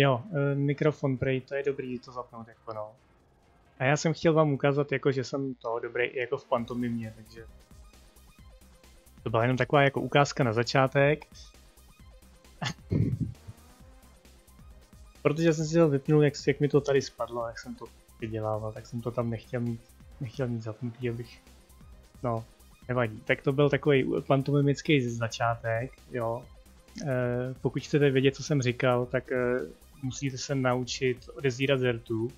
Jo, e, mikrofon prej, to je dobrý to zapnout jako no. A já jsem chtěl vám ukázat, jako, že jsem toho dobrý i jako v pantomimě, takže to byla jenom taková jako ukázka na začátek. Protože jsem si to vypnul, jak, jak mi to tady spadlo, jak jsem to vydělával, tak jsem to tam nechtěl mít, nechtěl mít zapnutý, abych, no, nevadí. Tak to byl takový pantomimický začátek, jo. E, pokud chcete vědět, co jsem říkal, tak e, musíte se naučit odezírat zertu.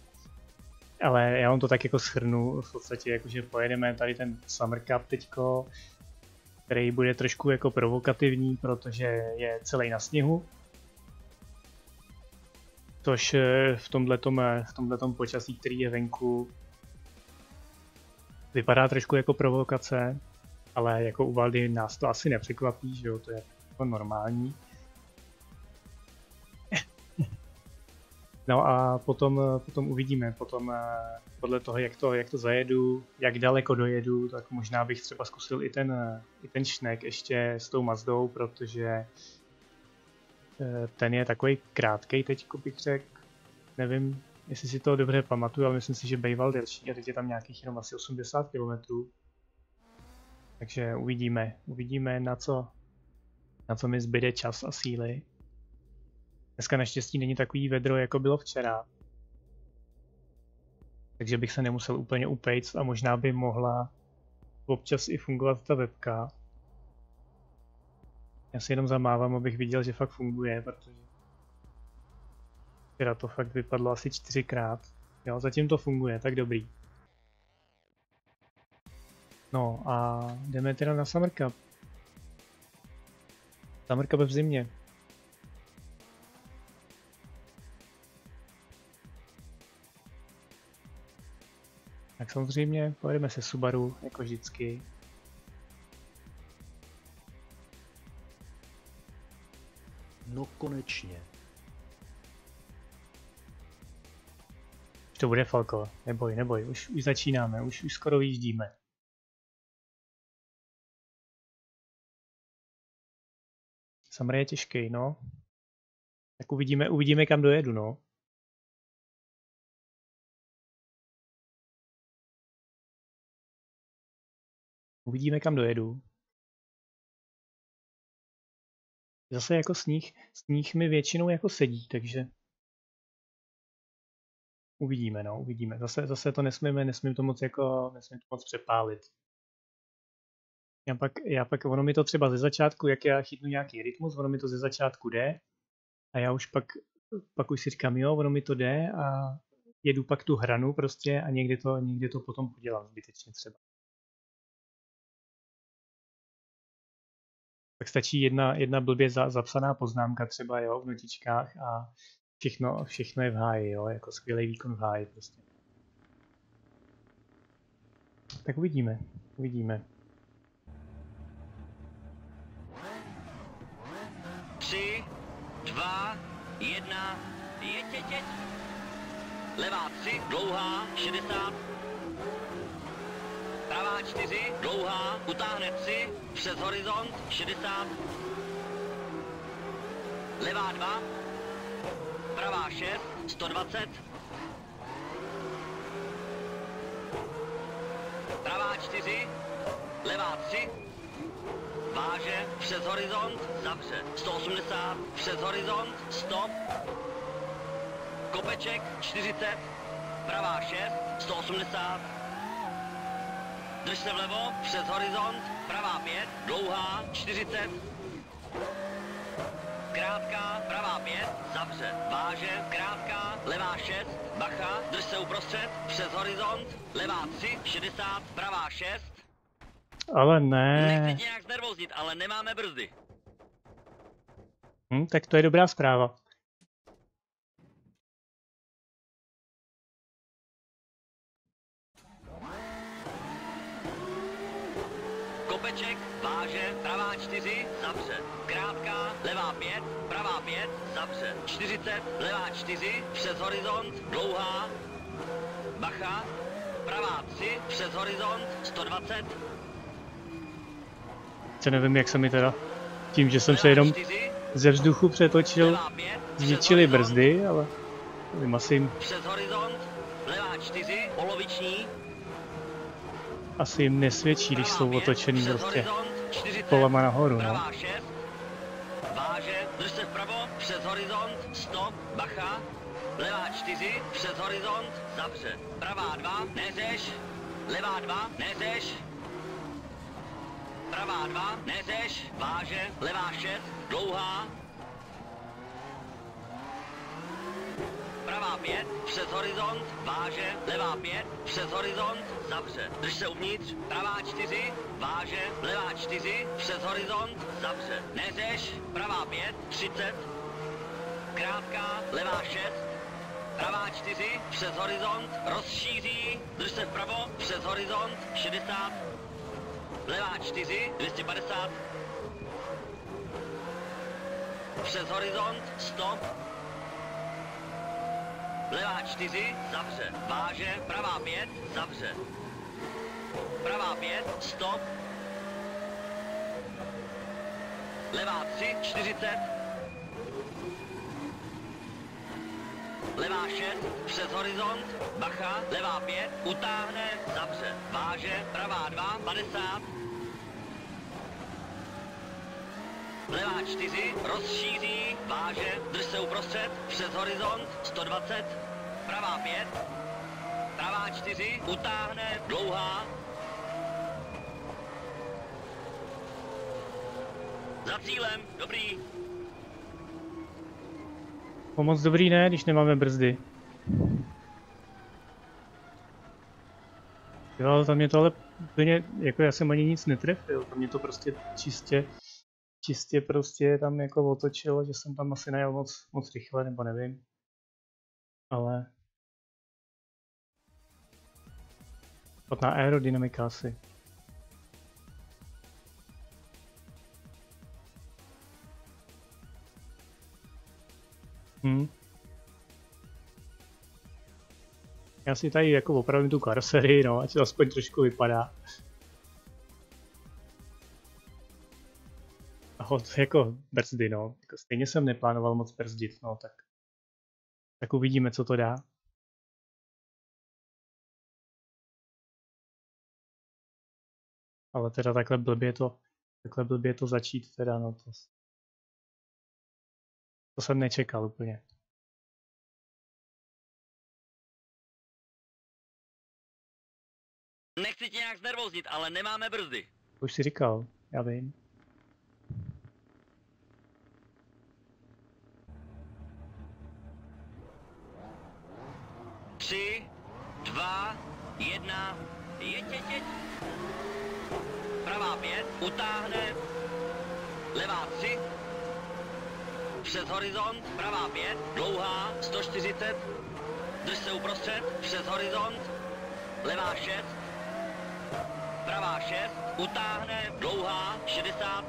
Ale já vám to tak jako schrnu, v podstatě jakože pojedeme tady ten Summer Cup teďko, který bude trošku jako provokativní, protože je celý na sněhu. Což eh, v tomhletom, eh, v tomhletom počasí, který je venku, vypadá trošku jako provokace, ale jako u Valdy nás to asi nepřekvapí, že jo, to je jako normální. No a potom, potom uvidíme, potom eh, podle toho, jak to, jak to zajedu, jak daleko dojedu, tak možná bych třeba zkusil i ten, i ten šnek ještě s tou Mazdou, protože eh, ten je takový krátký teď, bych řekl. Nevím, jestli si to dobře pamatuju, ale myslím si, že bejval delší a teď je tam nějakých jenom asi 80 km. Takže uvidíme, uvidíme na co, na co mi zbyde čas a síly. Dneska naštěstí není takový vedro, jako bylo včera. Takže bych se nemusel úplně upejct a možná by mohla občas i fungovat ta webka. Já si jenom zamávám, abych viděl, že fakt funguje, protože včera to fakt vypadlo asi čtyřikrát. Jo, zatím to funguje, tak dobrý. No a jdeme teda na Summer Cup. Summer Cup v zimě. Samozřejmě pojedeme se Subaru, jako vždycky. No konečně. Už to bude Falko, neboj, neboj, už, už začínáme, už, už skoro vyjíždíme. Samra je těžký, no. Tak uvidíme, uvidíme kam dojedu, no. Uvidíme, kam dojedu. Zase jako sníh, sníh mi většinou jako sedí, takže uvidíme, no, uvidíme. Zase, zase to nesmíme, nesmím to moc jako, nesmím to moc přepálit. Já pak, já pak, ono mi to třeba ze začátku, jak já chytnu nějaký rytmus, ono mi to ze začátku jde a já už pak, pak už si říkám, jo, ono mi to jde a jedu pak tu hranu prostě a někdy to, někdy to potom podělám zbytečně třeba. Tak stačí jedna, jedna blbě za, zapsaná poznámka třeba jo, v notičkách a všechno, všechno je v háji, jo, jako skvělý výkon v háji prostě. Tak uvidíme, uvidíme. Tři, dva, jedna, jeď, jeď, jeď. Levá tři, dlouhá, 60, pravá 4, dlouhá, utáhne 3, přes horizont, 60. Levá 2, pravá 6, 120. Pravá 4, levá 3, váže, přes horizont, zavře, 180, přes horizont, stop. Kopeček, 40, pravá 6, 180, Drž se vlevo, přes horizont, pravá 5, dlouhá, 40. Krátká, pravá 5, zavře, váže, krátká, levá 6, bacha, drž se uprostřed, přes horizont, levá 3, 60, pravá 6. Ale ne. Nechci tě nějak znervoznit, ale nemáme brzdy. Hm, tak to je dobrá zpráva. Kopeček, váže, pravá 4, zavře. Krátká, levá 5, pravá 5, zavře. 40, levá 4, přes horizont, dlouhá. Bacha, pravá 3, přes horizont, 120. Co nevím, jak se mi teda, tím, že jsem se jenom, 4, ze vzduchu přetočil, levá 5, zničili brzdy, ale nevím, asi jim, Přes horizont, levá 4, poloviční, asi jim nesvědčí, když jsou otočený prostě horizont, 40, kolama nahoru, no. pravá 6, váže, drž vpravo, přes horizont, stop, bacha, levá 4, přes horizont, zavře, pravá 2, nezeš, levá 2, nezeš, pravá 2, nezeš, váže, levá 6, dlouhá, pravá 5, přes horizont, váže, levá 5, přes horizont, zavře. Drž se uvnitř, pravá 4, váže, levá 4, přes horizont, zavře. Nezeš, pravá 5, 30, krátká, levá 6, pravá 4, přes horizont, rozšíří, drž se vpravo, přes horizont, 60, levá 4, 250, přes horizont, stop, Levá 4, zavře. Váže, pravá 5, zavře. Pravá 5, stop. Levá 3, 40. Levá 6, přes horizont, bacha, levá 5, utáhne, zavře. Váže, pravá 2, 50. Levá 4, rozšíří, váže, drž se uprostřed, přes horizont, 120, pravá 5, pravá 4, utáhne, dlouhá, za cílem, dobrý, No moc dobrý ne, když nemáme brzdy. Jo, tam mě to ale úplně, jako já jsem ani nic netrefil, tam mě to prostě čistě, čistě prostě tam jako otočilo, že jsem tam asi najel moc, moc rychle, nebo nevím. Ale... Špatná aerodynamika asi. Hm. Já si tady jako opravím tu karoserii, no, ať to aspoň trošku vypadá. A hod, jako brzdy, no. Jako stejně jsem neplánoval moc brzdit, no, tak. Tak uvidíme, co to dá. Ale teda takhle blbě to, takhle blbě to začít teda, no to, to jsem nečekal úplně. nechci tě nějak znervoznit, ale nemáme brzdy. Už si říkal, já vím. Tři, dva, jedna, jeď, jeď, jeď. Pravá pět, utáhne. Levá tři. Přes horizont, pravá pět, dlouhá, 140. Drž se uprostřed, přes horizont. Levá šest. Pravá šest, utáhne, dlouhá, 60.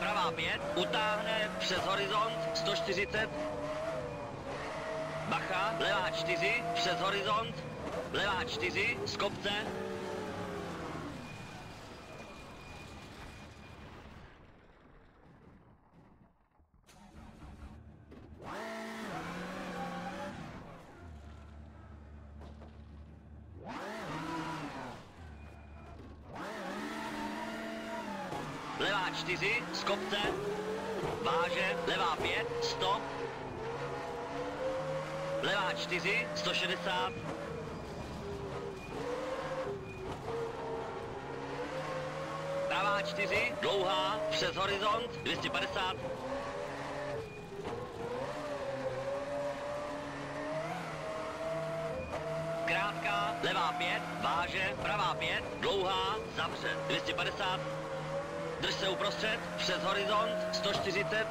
Pravá pět, utáhne, přes horizont, 140. Bacha, levá 4, přes horizont, levá 4, z kopce. Levá 4, z kopce. Váže, levá 5, stop. Levá 4, 160. Pravá 4, dlouhá, přes horizont, 250. Krátká, levá 5, váže, pravá 5, dlouhá, zavře, 250. Drž se uprostřed, přes horizont, 140.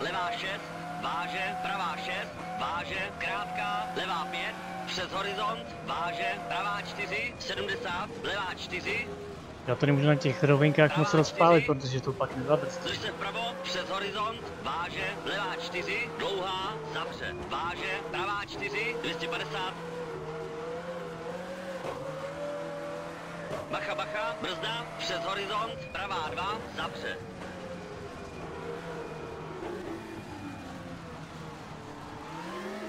Levá 6, váže, pravá 6, váže, krátká, levá 5, přes horizont, váže, pravá 4, 70, levá 4, Já to nemůžu na těch rovinkách moc rozpálit, protože to pak nezabrzdí. drž se vpravo, přes horizont, váže, levá 4, dlouhá, zavře, váže, pravá 4, 250. Bacha, bacha, brzda, přes horizont, pravá 2, zapře.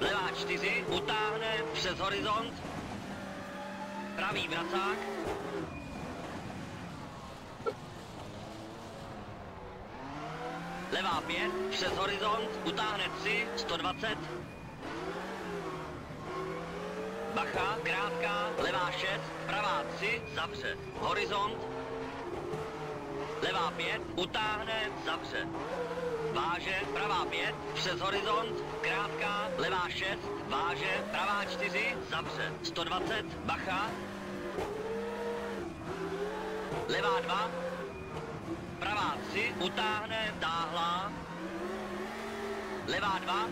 Levá 4, utáhne, přes horizont, pravý vracák, Levá 5, přes horizont, utáhne 3, 120. Bacha, krátká, levá 6, pravá 3, zavře. Horizont. Levá 5, utáhne, zavře. Váže, pravá 5, přes horizont, krátká, levá 6, váže, pravá 4, zavře. 120, bacha. Levá 2, pravá 3, utáhne, táhla. Levá 2,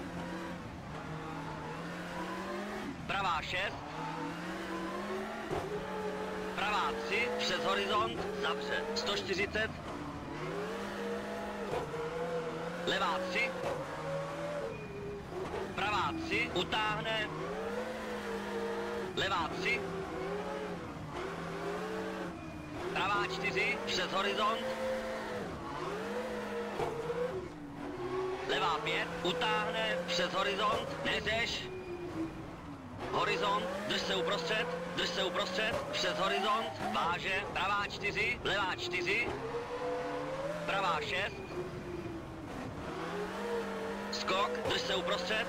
pravá 6, pravá 3, přes horizont, zavře. 140, levá 3, pravá 3, utáhne, levá 3, pravá 4, přes horizont, levá 5, utáhne, přes horizont, neřeš, horizont, drž se uprostřed, drž se uprostřed, přes horizont, váže, pravá 4, levá 4, pravá 6, skok, drž se uprostřed,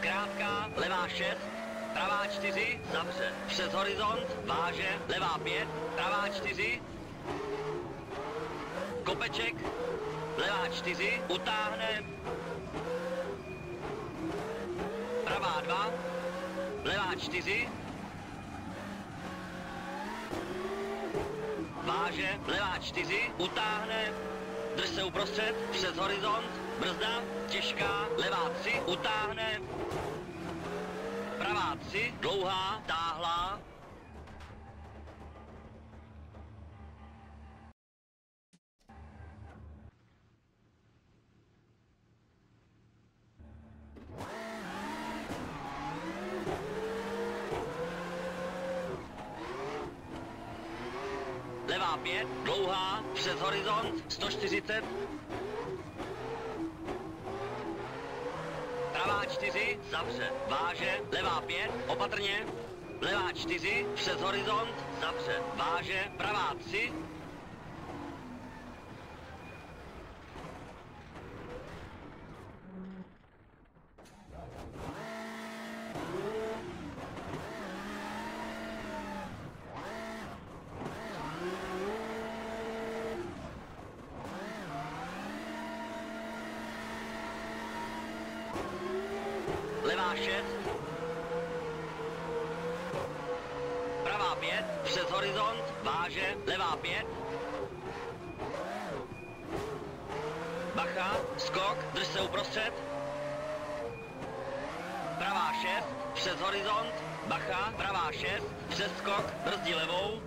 krátká, levá 6, pravá 4, zavře, přes horizont, váže, levá 5, pravá 4, kopeček, levá 4, utáhne, pravá 2, levá 4, váže, levá 4, utáhne, drž se uprostřed, přes horizont, brzda, těžká, levá 3, utáhne, pravá 3, dlouhá, táhlá, levá 5, dlouhá, přes horizont, 140, pravá 4, zavře, váže, levá 5, opatrně, levá 4, přes horizont, zavře, váže, pravá 3, levá 6, pravá 5, přes horizont, váže, levá 5, bacha, skok, drž se uprostřed, pravá 6, přes horizont, bacha, pravá 6, přes skok, brzdí levou,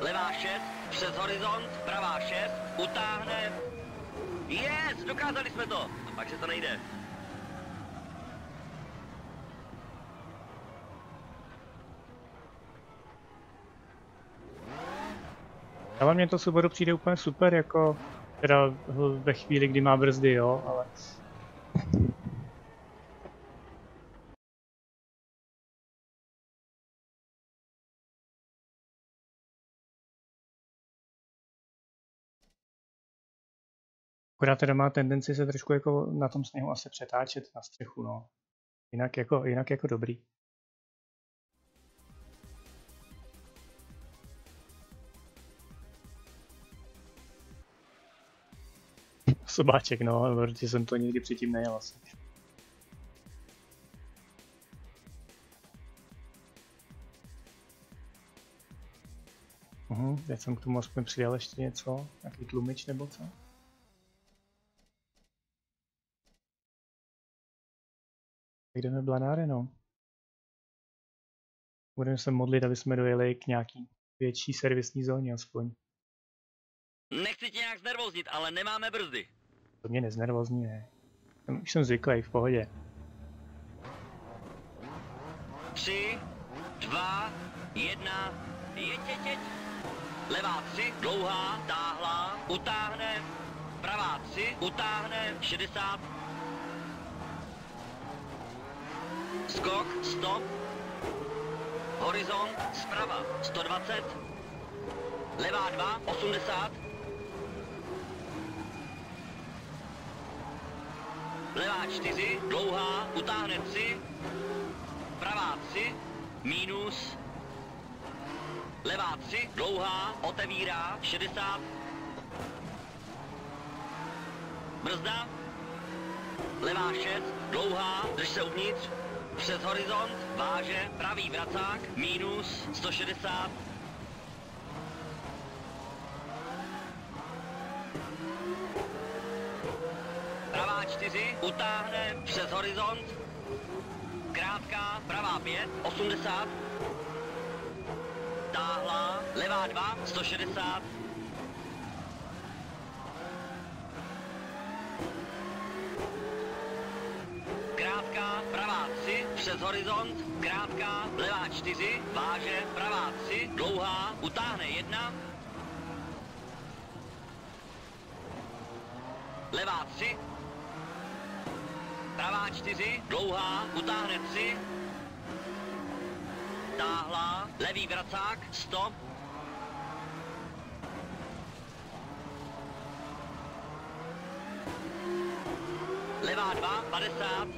levá 6, přes horizont, pravá 6, utáhne, yes, dokázali jsme to, a pak se to nejde. Ale mně to Subaru přijde úplně super, jako teda ve chvíli, kdy má brzdy, jo, ale Akorát teda má tendenci se trošku jako na tom sněhu asi přetáčet na střechu, no. Jinak jako, jinak jako dobrý. Sobáček, no, protože jsem to nikdy předtím nejel asi. Mhm, teď jsem k tomu aspoň přidal ještě něco, nějaký tlumič nebo co? Jdeme Blanáre, no. Budeme se modlit, aby jsme dojeli k nějaký větší servisní zóně aspoň. Nechci tě nějak znervoznit, ale nemáme brzdy. To mě neznervozní, ne. Už jsem zvyklý, v pohodě. Tři, dva, jedna, jeď. Levá 3, dlouhá, táhlá, utáhne. Pravá 3, utáhne, 60. Skok, stop. Horizont, zprava, 120. Levá 2, 80. Levá 4, dlouhá, utáhne 3. Pravá 3, mínus. Levá 3, dlouhá, otevírá, 60. Brzda. Levá 6, dlouhá, drž se uvnitř. Přes horizont, váže, pravý vracák, mínus, 160. Pravá 4, utáhne, přes horizont. Krátká, pravá 5, 80. Táhlá, levá 2, 160. Krátká, pravá 3, přes horizont, krátká, levá 4, váže, pravá 3, dlouhá, utáhne 1. Levá 3, pravá 4, dlouhá, utáhne 3. Táhlá, levý vracák, stop. Levá 2, 50.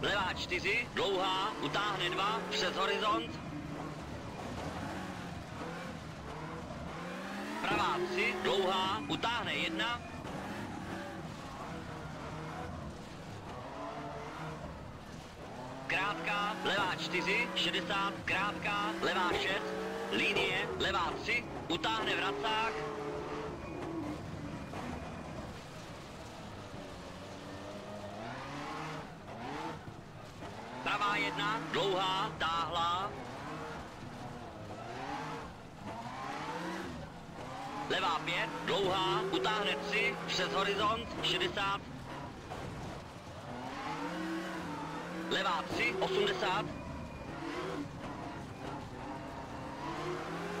Levá 4, dlouhá, utáhne 2, přes horizont. Pravá 3, dlouhá, utáhne 1. Krátká, levá 4, 60, krátká, levá 6, linie, levá 3, utáhne vracák, Pravá jedna, dlouhá, táhlá. Levá pět, dlouhá, utáhne tři, přes horizont, 60. Levá tři, 80.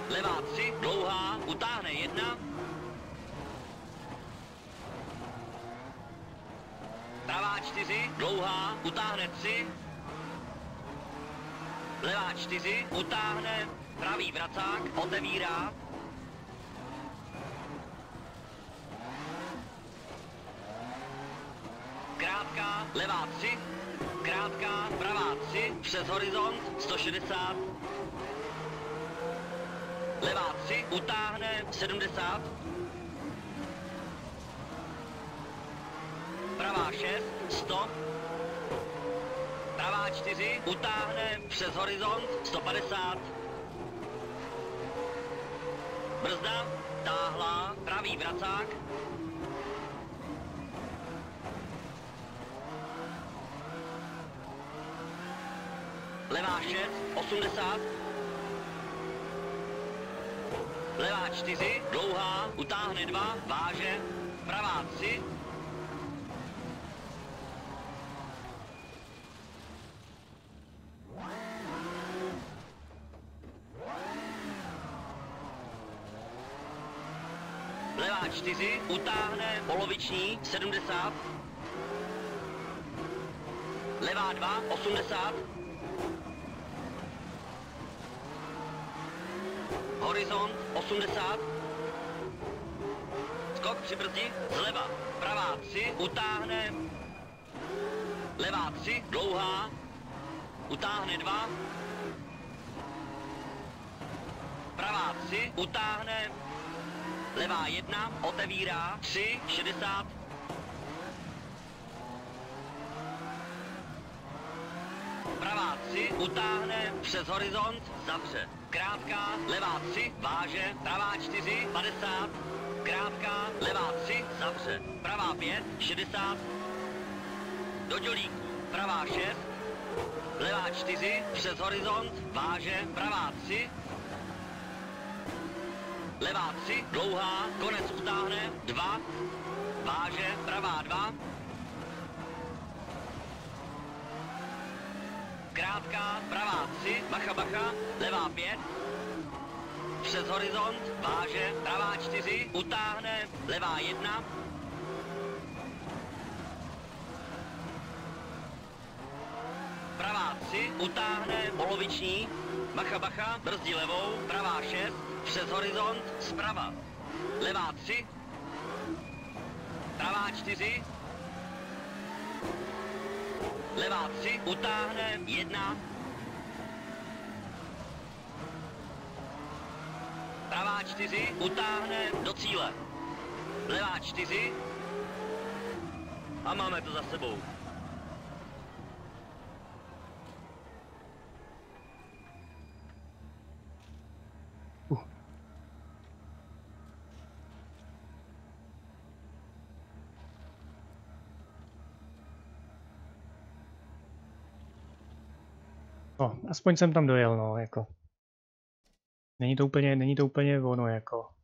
Levá tři, dlouhá, utáhne jedna. Pravá čtyři, dlouhá, utáhne tři, Levá 4, utáhne, pravý vracák, otevírá. Krátká, levá 3, krátká, pravá 3, přes horizont, 160. Levá 3, utáhne, 70. Pravá 6, stop. Pravá 4, utáhne přes horizont 150. Brzda, táhlá, pravý vracák. Levá 6, 80. Levá 4, dlouhá, utáhne 2, váže. Pravá 3, Levá 4, utáhne poloviční 70. Levá 2, 80. Horizont 80. Skok při brzdi zleva. Pravá 3, utáhne. Levá 3, dlouhá. Utáhne 2. Pravá 3, utáhne Levá 1, otevírá, 3, 60. Pravá 3, utáhne, přes horizont, zavře. Krátká, levá 3, váže, pravá 4, 50. Krátká, levá 3, zavře. Pravá 5, 60. Do dělíku, pravá 6. Levá 4, přes horizont, váže, pravá 3, levá 3, dlouhá, konec utáhne, 2, váže, pravá 2, krátká, pravá 3, bacha, bacha, levá 5, přes horizont, váže, pravá 4, utáhne, levá 1, pravá 3, utáhne, poloviční, bacha, bacha, brzdí levou, pravá 6, přes horizont, zprava, levá 3, pravá 4, levá 3, utáhne, 1, pravá 4, utáhne do cíle, levá 4 a máme to za sebou. No, aspoň jsem tam dojel, no, jako. Není to úplně, není to úplně ono, jako.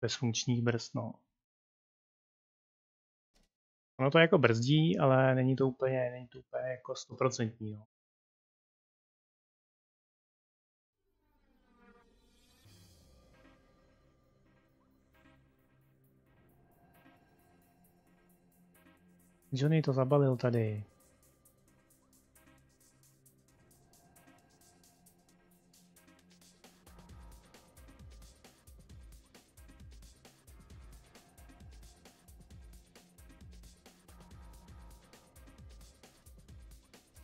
Bez funkčních brzd, no. Ono to jako brzdí, ale není to úplně, není to úplně jako stoprocentní, no. Johnny to zabalil tady.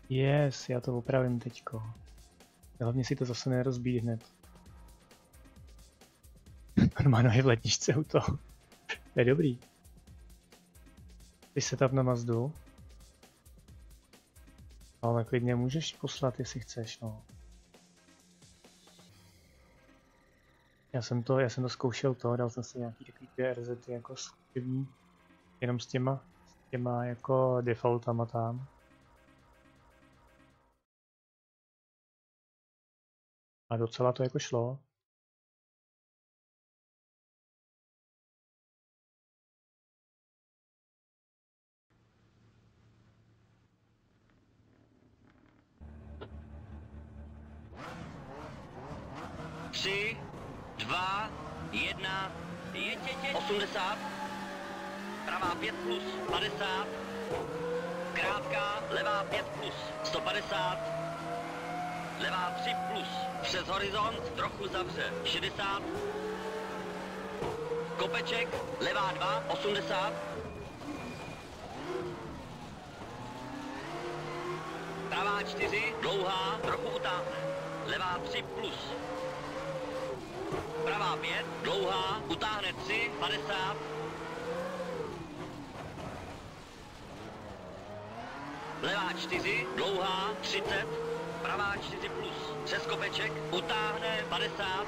Yes, já to opravím teďko. Hlavně si to zase nerozbíjí hned. Normálně je v letničce u toho. to je dobrý. Ty se tam na Mazdu. Ale klidně můžeš poslat, jestli chceš, no. Já jsem to, já jsem to zkoušel to, dal jsem si nějaký takový RZ jako skuttivní. Jenom s těma, s těma jako defaultama tam. A docela to jako šlo. Tři, dva, jedna, jeď. 80, pravá 5 plus, 50, krátká, levá 5 plus, 150, levá 3 plus, přes horizont, trochu zavře, 60, kopeček, levá 2, 80, pravá 4, dlouhá, trochu utáhne, levá 3 plus, pravá 5, dlouhá, utáhne 3, 50, levá 4, dlouhá, 30, pravá 4 plus, přes kopeček, utáhne 50,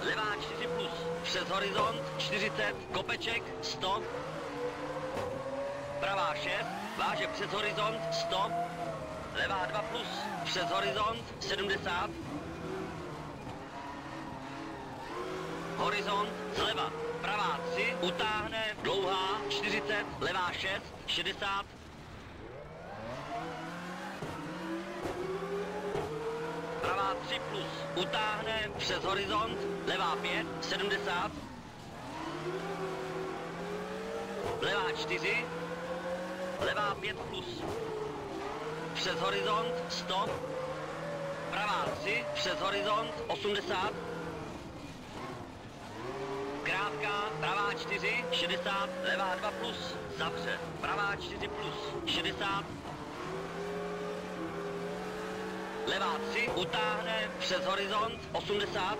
levá 4 plus, přes horizont 40, kopeček 100, pravá 6, váže přes horizont 100, levá 2 plus, přes horizont 70, horizont zleva, pravá 3, utáhne, dlouhá 40, levá 6, 60, pravá 3 plus, utáhne přes horizont, levá 5, 70, levá 4, levá 5 plus, přes horizont 100, pravá 3, přes horizont 80, krátká, pravá 4, 60, levá 2 plus, zavře, pravá 4 plus, 60, levá 3, utáhne přes horizont 80,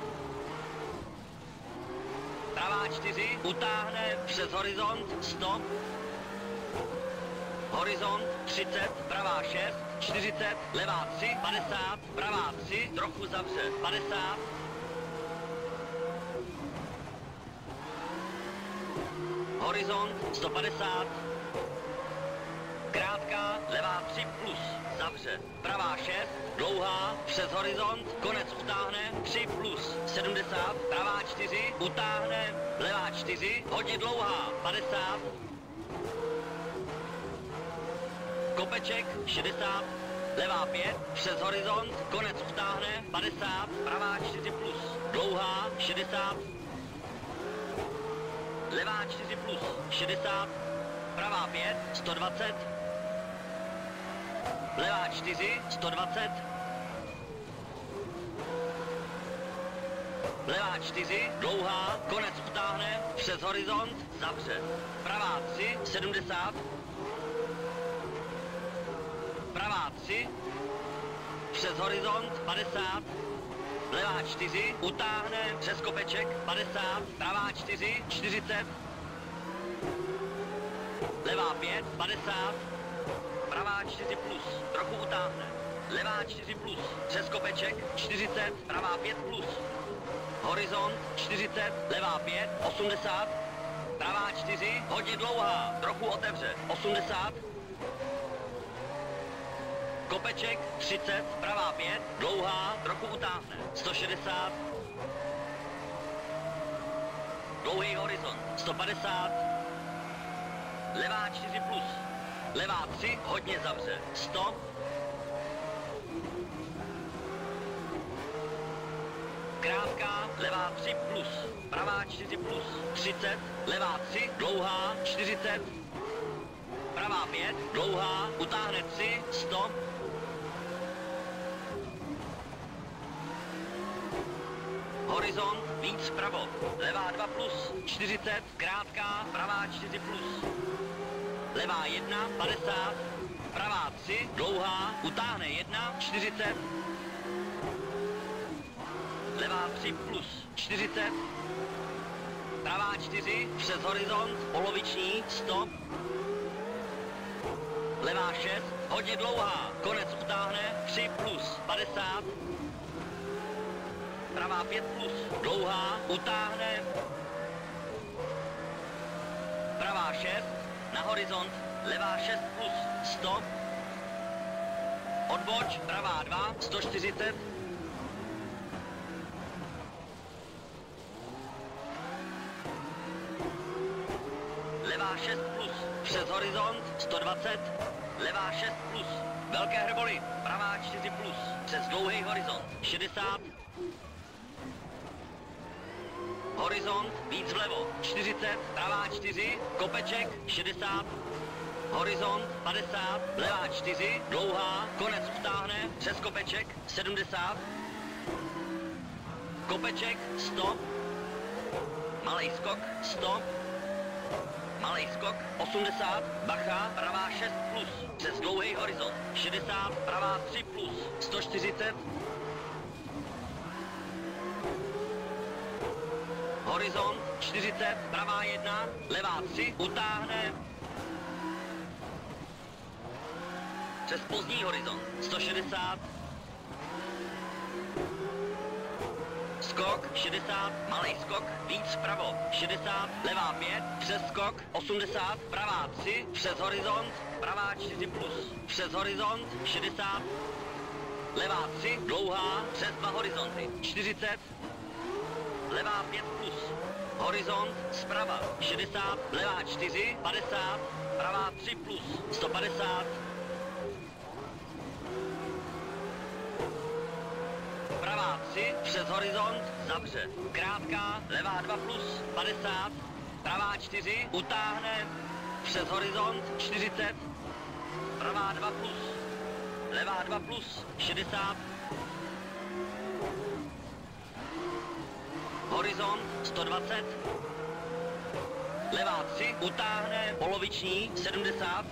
pravá 4, utáhne přes horizont 100, horizont 30, pravá 6, 40, levá 3, 50, pravá 3, trochu zavře, 50, horizont 150, krátká, levá 3 plus, zavře, pravá 6, dlouhá, přes horizont, konec utáhne, 3 plus, 70, pravá 4, utáhne, levá 4, hodně dlouhá, 50, kopeček 60, levá 5, přes horizont, konec utáhne 50, pravá 4 plus, dlouhá 60, levá 4 plus, 60, pravá 5, 120, levá 4, 120, levá 4, dlouhá, konec utáhne, přes horizont, zavře, pravá 3, 70, pravá 3, přes horizont 50, levá 4, utáhne přes kopeček 50, pravá 4, 40, levá 5, 50, pravá 4 plus, trochu utáhne, levá 4 plus, přes kopeček 40, pravá 5 plus, horizont 40, levá 5, 80, pravá 4, hodně dlouhá, trochu otevře, 80, Kopeček 30, pravá 5, dlouhá, trochu utáhne. 160. Dlouhý horizont. 150. Levá 4 plus. Levá 3, hodně zavře. 100. Krátká, levá 3 plus. Pravá 4 plus. 30. Levá 3, dlouhá 40. Pravá 5, dlouhá, utáhne 3, 100. Horizont, víc vpravo. Levá 2 plus, 40, krátká, pravá 4 plus. Levá 1, 50, pravá 3, dlouhá, utáhne 1, 40. Levá 3 plus, 40. Pravá 4, přes horizont, poloviční, stop. Levá 6, hodně dlouhá, konec utáhne, 3 plus, 50 pravá 5 plus, dlouhá, utáhne, pravá 6, na horizont, levá 6 plus, 100, odboč, pravá 2, 140, levá 6 plus, přes horizont, 120, levá 6 plus, velké hrboly, pravá 4 plus, přes dlouhý horizont, 60, Horizont, víc vlevo, 40, pravá 4, kopeček, 60, horizont, 50, levá 4, dlouhá, konec utáhne, přes kopeček, 70, kopeček, stop, malý skok, stop, malý skok, 80, bacha, pravá 6 plus, přes dlouhý horizont, 60, pravá 3 plus, 140, horizont, 40, pravá 1, levá 3, utáhne. Přes pozdní horizont, 160. Skok, 60, malý skok, víc vpravo, 60, levá 5, přes skok, 80, pravá 3, přes horizont, pravá 4 plus, přes horizont, 60, levá 3, dlouhá, přes dva horizonty, 40, levá 5 plus, horizont zprava 60, levá 4, 50, pravá 3 plus, 150, pravá 3, přes horizont, zavře, krátká, levá 2 plus, 50, pravá 4, utáhne, přes horizont, 40, pravá 2 plus, levá 2 plus, 60, horizont 120, levá 3, utáhne poloviční 70,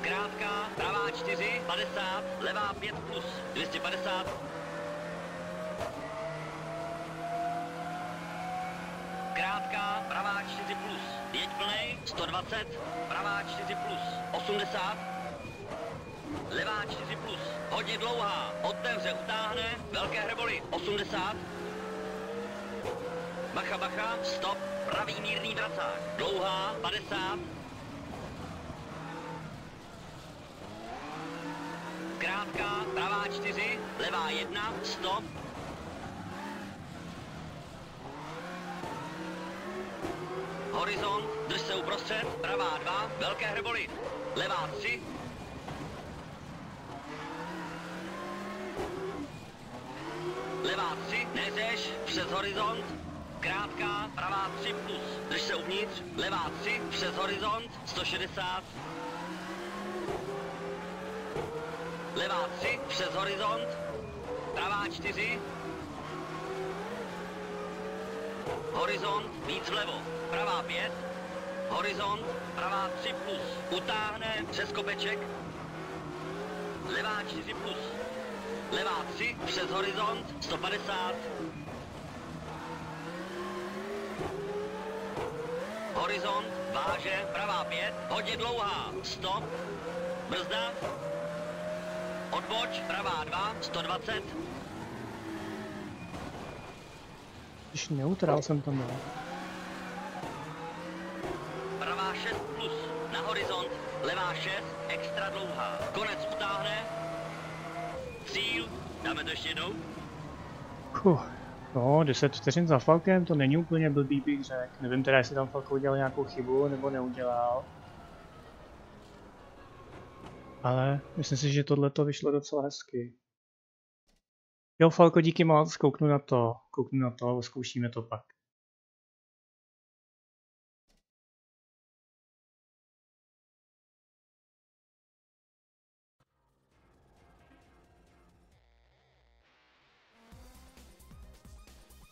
krátká, pravá 4, 50, levá 5 plus 250, krátká, pravá 4 plus, jeď plnej, 120, pravá 4 plus, 80, levá 4 plus, hodně dlouhá, otevře, utáhne, velké hrboly, 80, bacha, bacha, stop, pravý mírný vracák, dlouhá, 50, krátká, pravá 4, levá 1, stop, Horizont, drž se uprostřed, pravá 2, velké hrboli. Levá 3, Levá 3, neřeš, přes horizont. Krátká, pravá 3 plus. Drž se uvnitř, levá 3, přes horizont, 160. Levá 3, přes horizont. Pravá 4. Horizont, víc vlevo. Pravá 5. Horizont, pravá 3 plus. Utáhne přes kopeček. Levá 4 plus. Levá 3, přes horizont, 150. Horizont, váže, pravá 5, hodně dlouhá, stop. Brzda. Odboč, pravá 2, 120. Když neutrál jsem tam dal. Pravá 6 plus, na horizont, levá 6, extra dlouhá. Konec utáhne. Cíl, dáme to ještě jednou. Fuh. No, 10 vteřin za Falkem, to není úplně blbý, bych řekl. Nevím teda, jestli tam Falko udělal nějakou chybu, nebo neudělal. Ale myslím si, že tohle to vyšlo docela hezky. Jo, Falko, díky moc, kouknu na to, kouknu na to, zkoušíme to pak.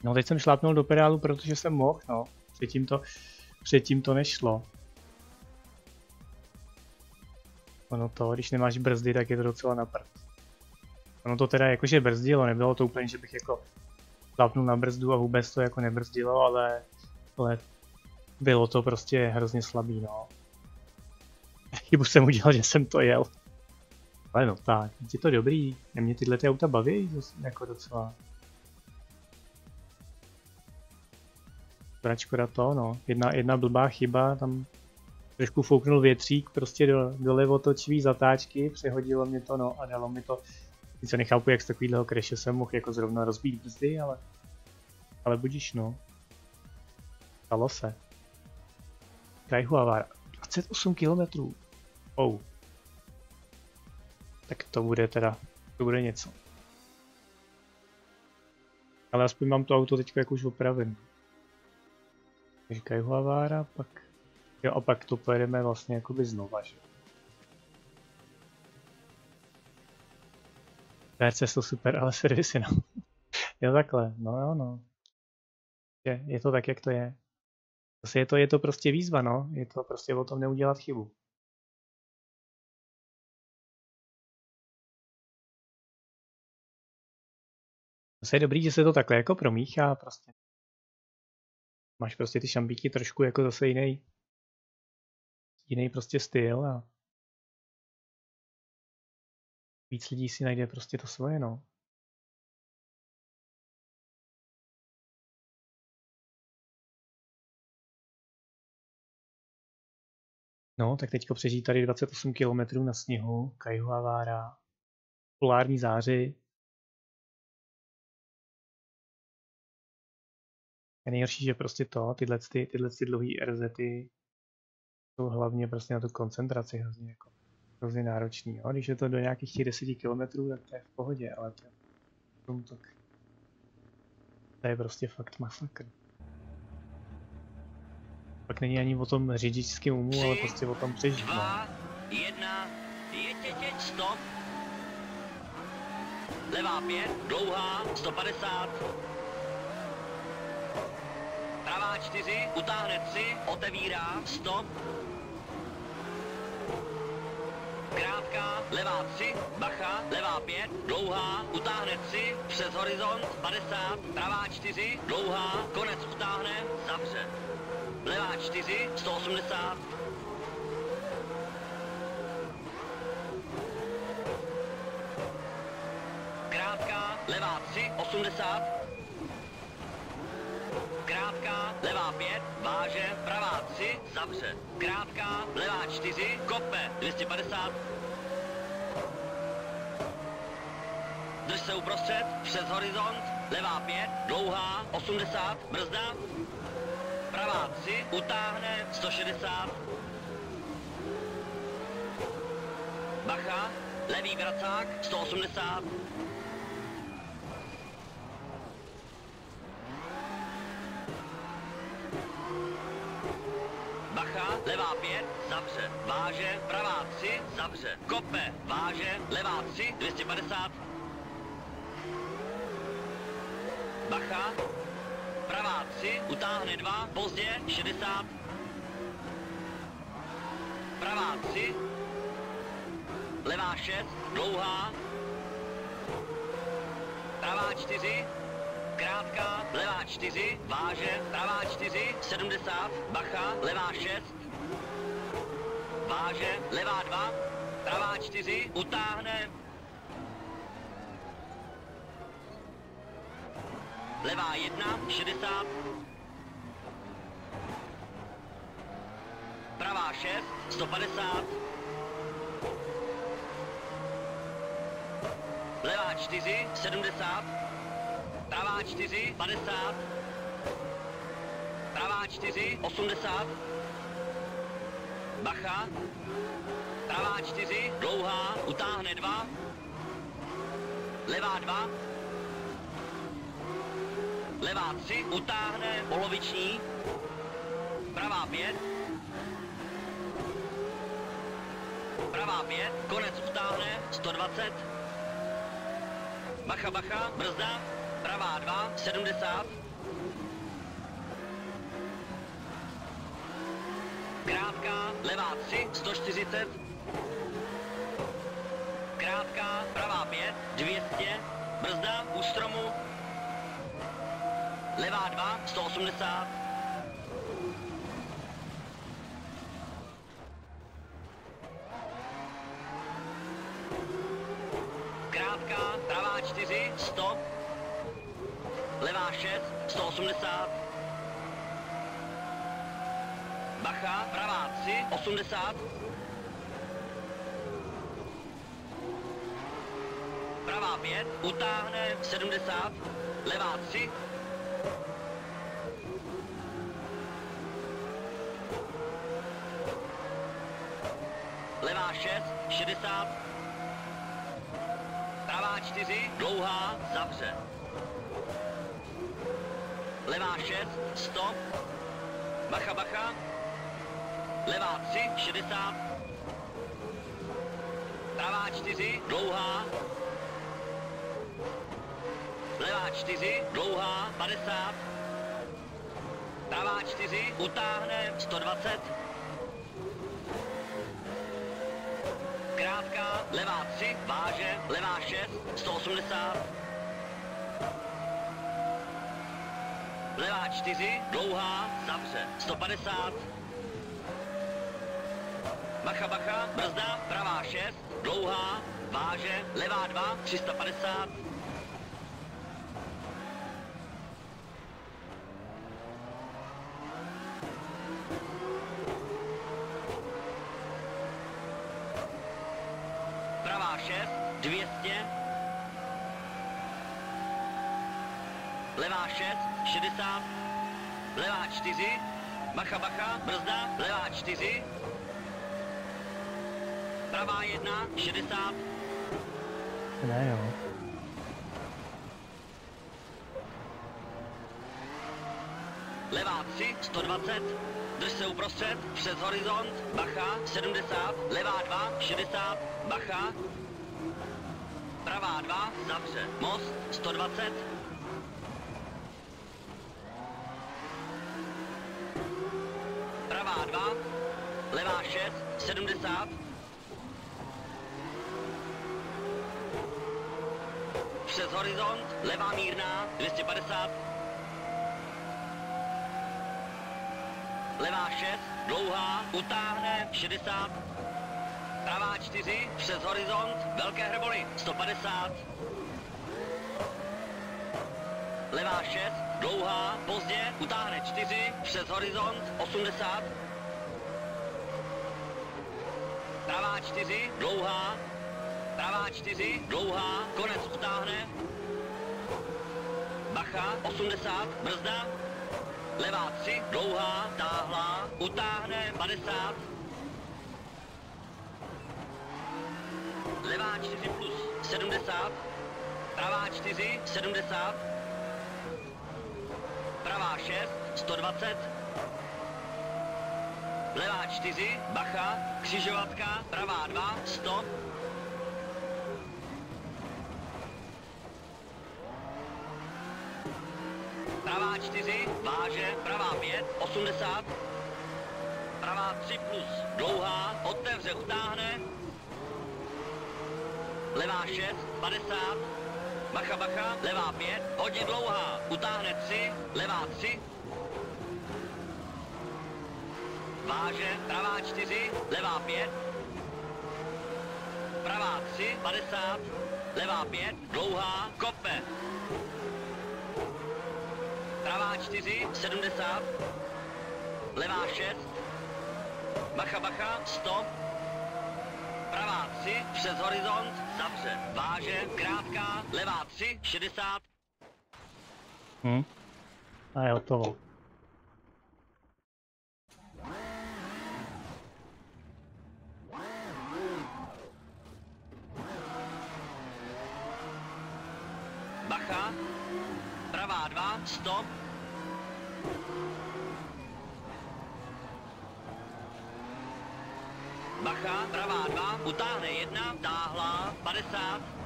No teď jsem šlápnul do pedálu, protože jsem mohl, no. Předtím to, předtím to nešlo. Ono to, když nemáš brzdy, tak je to docela na prd. Ono to teda jakože brzdilo, nebylo to úplně, že bych jako šlápnul na brzdu a vůbec to jako nebrzdilo, ale, ale bylo to prostě hrozně slabý, no. Chybu jsem udělal, že jsem to jel. Ale no tak, je to dobrý, mě tyhle ty auta baví, jako docela. Škoda to, no. Jedna, jedna blbá chyba, tam trošku fouknul větřík prostě do, do levotočivý zatáčky, přehodilo mě to, no a dalo mi to, sice nechápu, jak z takovýhleho kreše jsem mohl jako zrovna rozbít brzdy, ale, ale budíš, no. Stalo se. Krajhuavár, 28 km. Oh. Tak to bude teda, to bude něco. Ale aspoň mám to auto teď jako už opravené. Říkají Huavára, pak... Jo, a pak to pojedeme vlastně jakoby znova, že? VRC jsou super, ale servisy no. jo takhle, no jo no. Je, je to tak, jak to je. Zase je to, je to prostě výzva, no. Je to prostě o tom neudělat chybu. Zase je dobrý, že se to takhle jako promíchá prostě máš prostě ty šambíky trošku jako zase jiný, jiný prostě styl a víc lidí si najde prostě to svoje, no. No, tak teďko přežít tady 28 km na sněhu, Kajhuavára, polární záři, Je nejhorší, že prostě to, tyhle, ty, tyhle ty dlouhé RZty jsou hlavně prostě na tu koncentraci hrozně jako hrozně náročný. Jo? Když je to do nějakých těch 10 km, tak to je v pohodě, ale to, to, to je prostě fakt masakr. Pak není ani o tom řidičském umu, ale prostě o tom přežít. No. Dva, jedna, jeď, stop. Levá pět, dlouhá, 150. Pravá čtyři, utáhne tři, otevírá, stop. Krátká, levá tři, bacha, levá pět, dlouhá, utáhne tři, přes horizont, 50, pravá čtyři, dlouhá, konec utáhne, zavře. Levá čtyři, 180, krátká, levá 3, 80, krátká, levá 5, váže, pravá 3, zavře. Krátká, levá 4, kope, 250. Drž se uprostřed, přes horizont, levá 5, dlouhá, 80, brzda. pravá 3, utáhne 160. Bacha, levý vracák 180. Bacha, levá 5, zavře, váže, pravá 3, zavře, kope, váže, levá 3, 250. Bacha, pravá 3, utáhne 2, pozdě 60. Pravá 3, levá 6, dlouhá. Pravá 4, krátká, levá 4, váže, pravá 4, 70, bacha, levá 6, váže, levá 2, pravá 4, utáhne, levá 1, 60, pravá 6, 150, levá 4, 70, pravá 4, 50, pravá 4, 80, bacha, pravá 4, dlouhá, utáhne 2, levá 2, levá 3, utáhne poloviční, pravá 5, pravá 5, konec utáhne 120, bacha, bacha, brzda, pravá 2, 70, krátká, levá 3, 140, krátká, pravá 5, 200, brzda u stromu, levá 2, 180, krátká, pravá 4, 100, levá 6, 180, bacha, pravá 3, 80, pravá 5, utáhne 70, levá 3, levá 6, 60, pravá 4, dlouhá, zavře. Levá 6, 100, bacha, bacha, levá 3, 60, pravá 4, dlouhá, levá 4, dlouhá, 50, pravá 4, utáhne 120, krátká, levá 3, váže, levá 6, 180, levá 4, dlouhá, zavře, 150, bacha, bacha, brzda, pravá 6, dlouhá, váže, levá 2, 350, pravá 6, 200, levá 6, 60, levá 4, bacha, bacha, brzda, levá 4, pravá 1, 60, Ne jo. levá 3, 120, drž se uprostřed, přes horizont, bacha, 70, levá 2, 60, bacha, pravá 2, zavře, most, 120, pravá 2, levá 6, 70, přes horizont, levá mírná, 250, levá 6, dlouhá, utáhne 60, pravá 4, přes horizont, velké hrboly 150, levá 6, dlouhá, pozdě, utáhne 4, přes horizont 80, 4, dlouhá, pravá 4, dlouhá, konec utáhne, bacha 80, brzda, levá 3, dlouhá, táhlá, utáhne 50, levá 4 plus 70, pravá 4, 70, pravá 6, 120, levá 4, bacha, křižovatka, pravá 2, 100, pravá 4, váže, pravá 5, 80, pravá 3 plus, dlouhá, otevře, utáhne, levá 6, 50, bacha, bacha, levá 5, hodně dlouhá, utáhne 3, levá 3, váže, pravá 4, levá 5, pravá 3, 50, levá 5, dlouhá, kope, pravá 4, 70, levá 6, bacha, bacha, 100, pravá 3, přes horizont, zavře, váže, krátká, levá 3, 60, Hm. A je hotovo. Bacha, pravá 2, stop, bacha, pravá 2, utáhne 1, táhla, 50,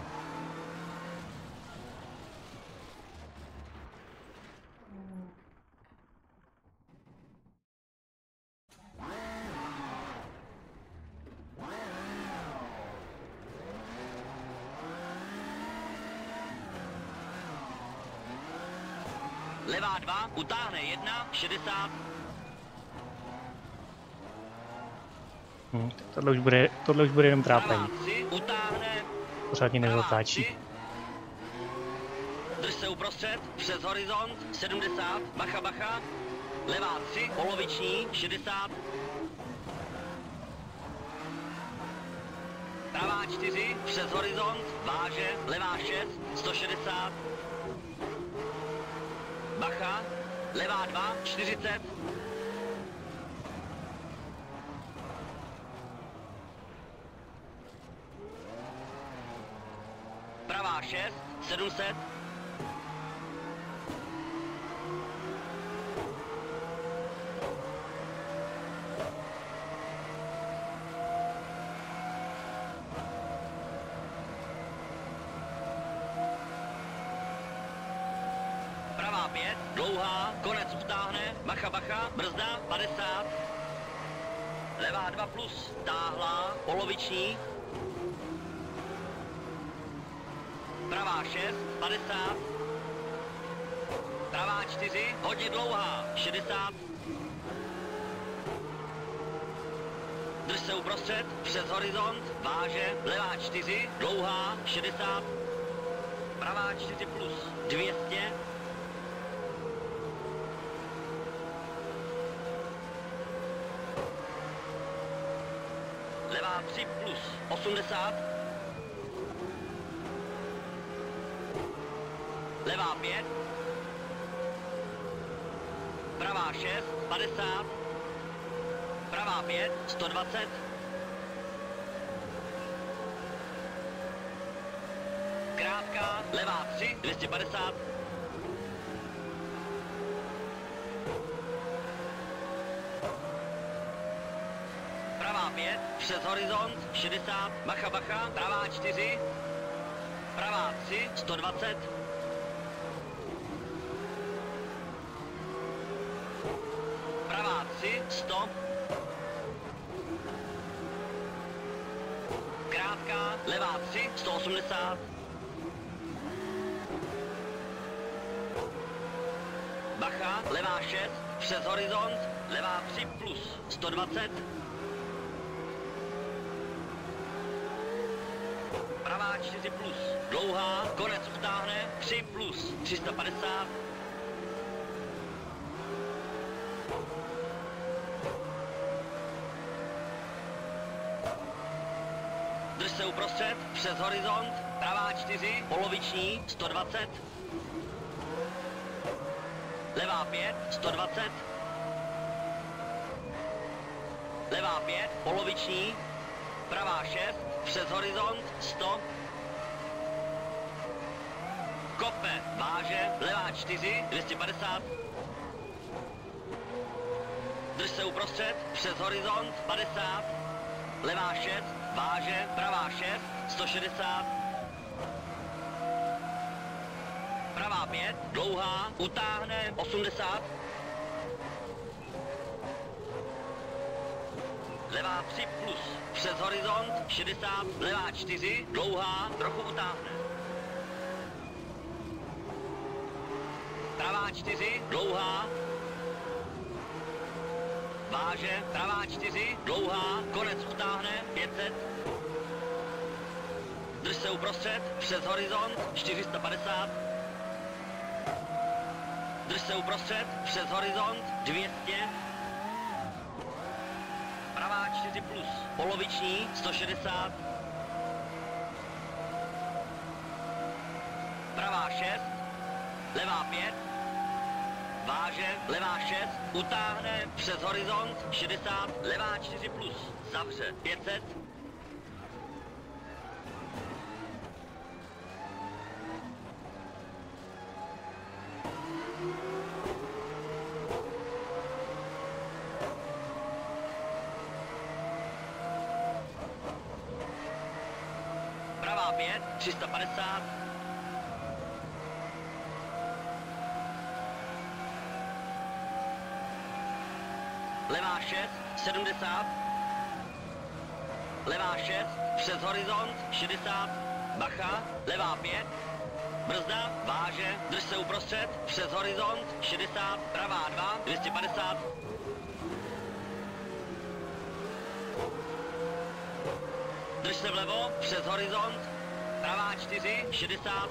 levá 2, utáhne 1, 60, Hm. tak Tohle už bude, tohle už bude jenom trápení. 3, utáhne Pořádně nezatáčí. Drž se uprostřed, přes horizont, 70, bacha, bacha. Levá 3, poloviční, 60. Pravá 4, přes horizont, váže, levá 6, 160. Bacha, levá 2, 40. Pravá 6, 700. bacha, brzda, 50. Levá 2 plus, táhlá, poloviční, pravá 6, 50, pravá 4, hodně dlouhá, 60, drž se uprostřed, přes horizont, váže, levá 4, dlouhá, 60, pravá 4 plus, 200, levá 3 plus, 80, levá 5, pravá 6, 50, pravá 5, 120, krátká, levá 3, 250, pravá 5, přes horizont, 60, bacha, bacha, pravá 4, pravá 3, 120, pravá 3, 100, krátká, levá 3, 180, bacha, levá 6, přes horizont, levá 3 plus, 120, pravá 4 plus, dlouhá, konec utáhne, 3 plus, 350, Drž se uprostřed, přes horizont, pravá 4, poloviční, 120. levá 5, 120. Levá 5, poloviční, pravá 6, přes horizont, 100. Kope, váže, levá 4, 250. Drž se uprostřed, přes horizont, 50. Levá 6, váže, pravá 6, 160. Pravá 5, dlouhá, utáhne, 80. Levá 3 plus, přes horizont, 60. Levá 4, dlouhá, trochu utáhne. 4, dlouhá, váže, pravá 4, dlouhá, konec utáhne, 500. Drž se uprostřed, přes horizont, 450. Drž se uprostřed, přes horizont, 200. Pravá 4 plus, poloviční, 160. Pravá 6, levá 5, váže, levá 6, utáhne přes horizont, 60, levá 4 plus, zavře, 500. Pravá 5, 350. Levá 6, 70. Levá 6, přes horizont, 60. Bacha, levá 5. Brzda, váže, drž se uprostřed, přes horizont, 60. Pravá 2, 250. Drž se vlevo, přes horizont, pravá 4, 60.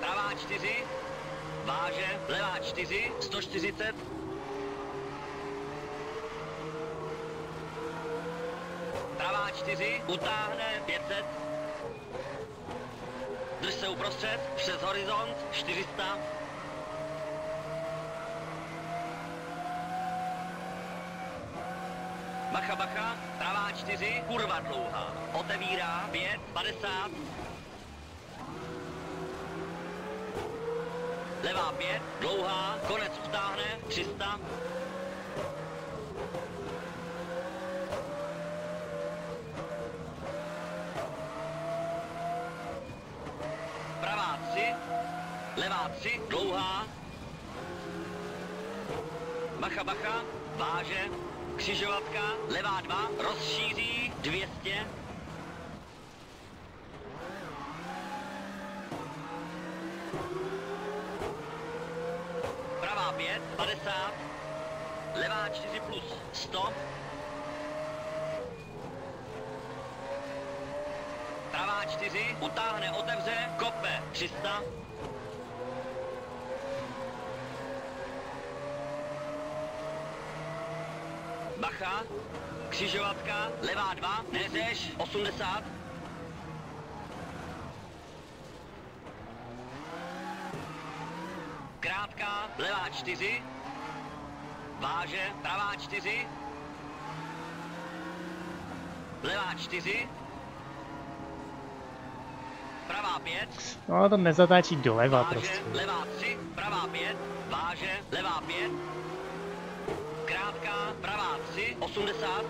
Pravá 4, váže, levá 4, 140. Pravá 4, utáhne 500. Drž se uprostřed, přes horizont, 400. Bacha, bacha, pravá 4, kurva dlouhá. Otevírá, 5, 50. Levá 5, dlouhá, konec utáhne, 300. Pravá 3, levá 3, dlouhá. Bacha, bacha, váže, křižovatka, levá 2, rozšíří, 200. Pravá 5, 50. Levá 4 plus 100. Pravá 4, utáhne, otevře, kope 300. Bacha, křižovatka, levá 2, neřeš, 80. Krátká, levá 4. Váže, pravá 4. Levá 4. Pravá 5. No to nezatáčí doleva Váže, prostě. levá 3. Pravá 5. Váže, levá 5. 80.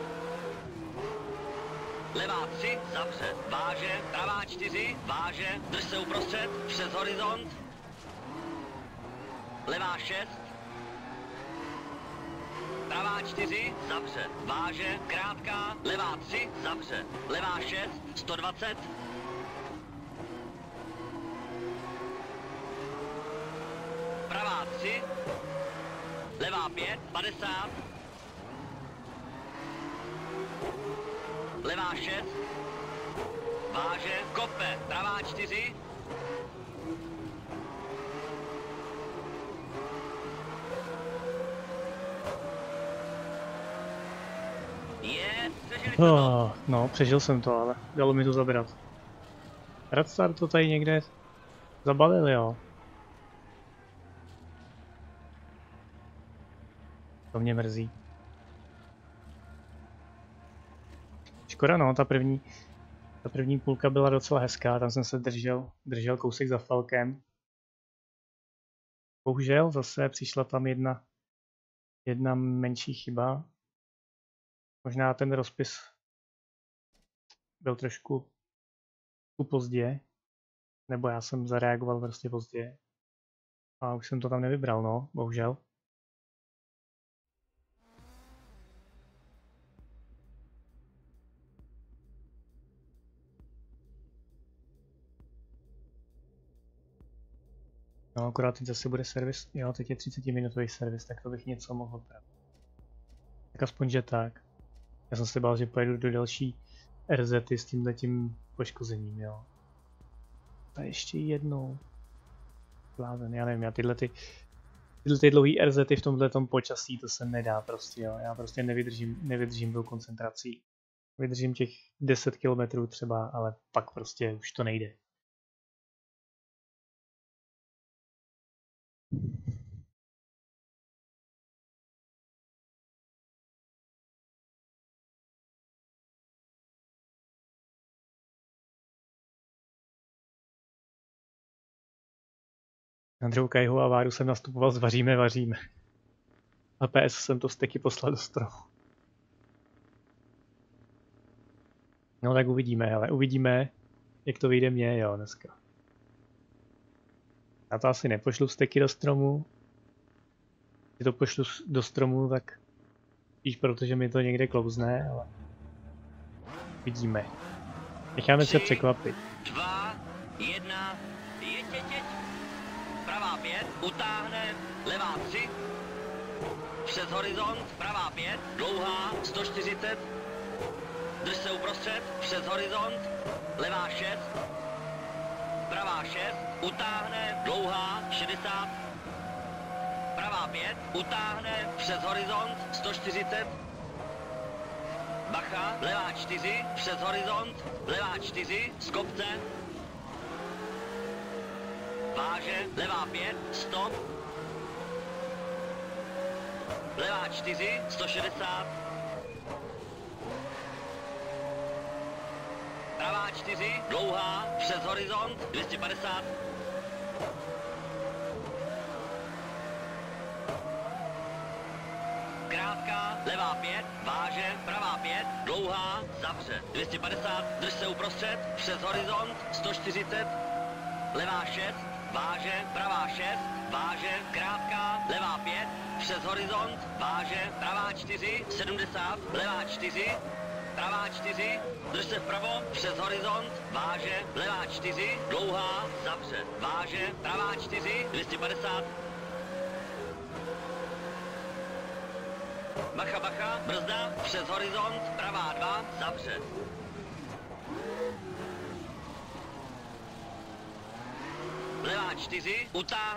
Levá 3, zavře, váže, pravá 4, váže, drž se uprostřed, přes horizont, levá 6, pravá 4, zavře, váže, krátká, levá 3, zavře, levá 6, 120, pravá 3, levá 5, 50, levá 6, váže, kope, pravá 4, je, přežili no, no, přežil jsem to, ale dalo mi to zabrat. Radstar to tady někde zabalil, jo. To mě mrzí. Škoda no, ta první, ta první půlka byla docela hezká, tam jsem se držel, držel kousek za Falkem. Bohužel zase přišla tam jedna, jedna menší chyba. Možná ten rozpis byl trošku pozdě, nebo já jsem zareagoval prostě pozdě. A už jsem to tam nevybral, no, bohužel. No, akorát teď zase bude servis, jo, teď je 30 minutový servis, tak to bych něco mohl pravit. Tak aspoň, že tak. Já jsem se bál, že pojedu do další RZ s tímhle tím poškozením, jo. A ještě jednou. Blázen, já nevím, já tyhle ty, tyhle ty dlouhý RZ v tomhle tom počasí, to se nedá prostě, jo. Já prostě nevydržím, nevydržím byl koncentrací. Vydržím těch 10 km třeba, ale pak prostě už to nejde. Druhou kajhu a váru jsem nastupoval s vaříme, vaříme. A PS jsem to steky poslal do stromu. No tak uvidíme, ale uvidíme, jak to vyjde mně, jo, dneska. Já to asi nepošlu steky do stromu. Když to pošlu do stromu, tak spíš protože mi to někde klouzne, ale vidíme. Necháme se překvapit. Dva, jedna, jeď, jeď, jeď. Pravá pět, utáhne, levá tři. Přes horizont, pravá pět, dlouhá, 140. Drž se uprostřed, přes horizont, levá šest. Pravá šest, utáhne, dlouhá, 60. Pravá pět, utáhne, přes horizont, 140. Bacha, levá čtyři, přes horizont, levá čtyři, z kopce. Váže, levá pět, stop. Levá čtyři, 160. Pravá čtyři, dlouhá, přes horizont, 250. Krátká, levá pět, váže, pravá pět, dlouhá, zavře, 250, drž se uprostřed, přes horizont, 140, levá šest, váže, pravá šest, váže, krátká, levá pět, přes horizont, váže, pravá čtyři, 70, levá čtyři, pravá čtyři, drž se vpravo, přes horizont, váže, levá čtyři, dlouhá, zavře, váže, pravá čtyři, 250, Bacha, bacha, brzda, přes horizont, pravá dva, zavře. Levá čtyři, utáhne, Jo,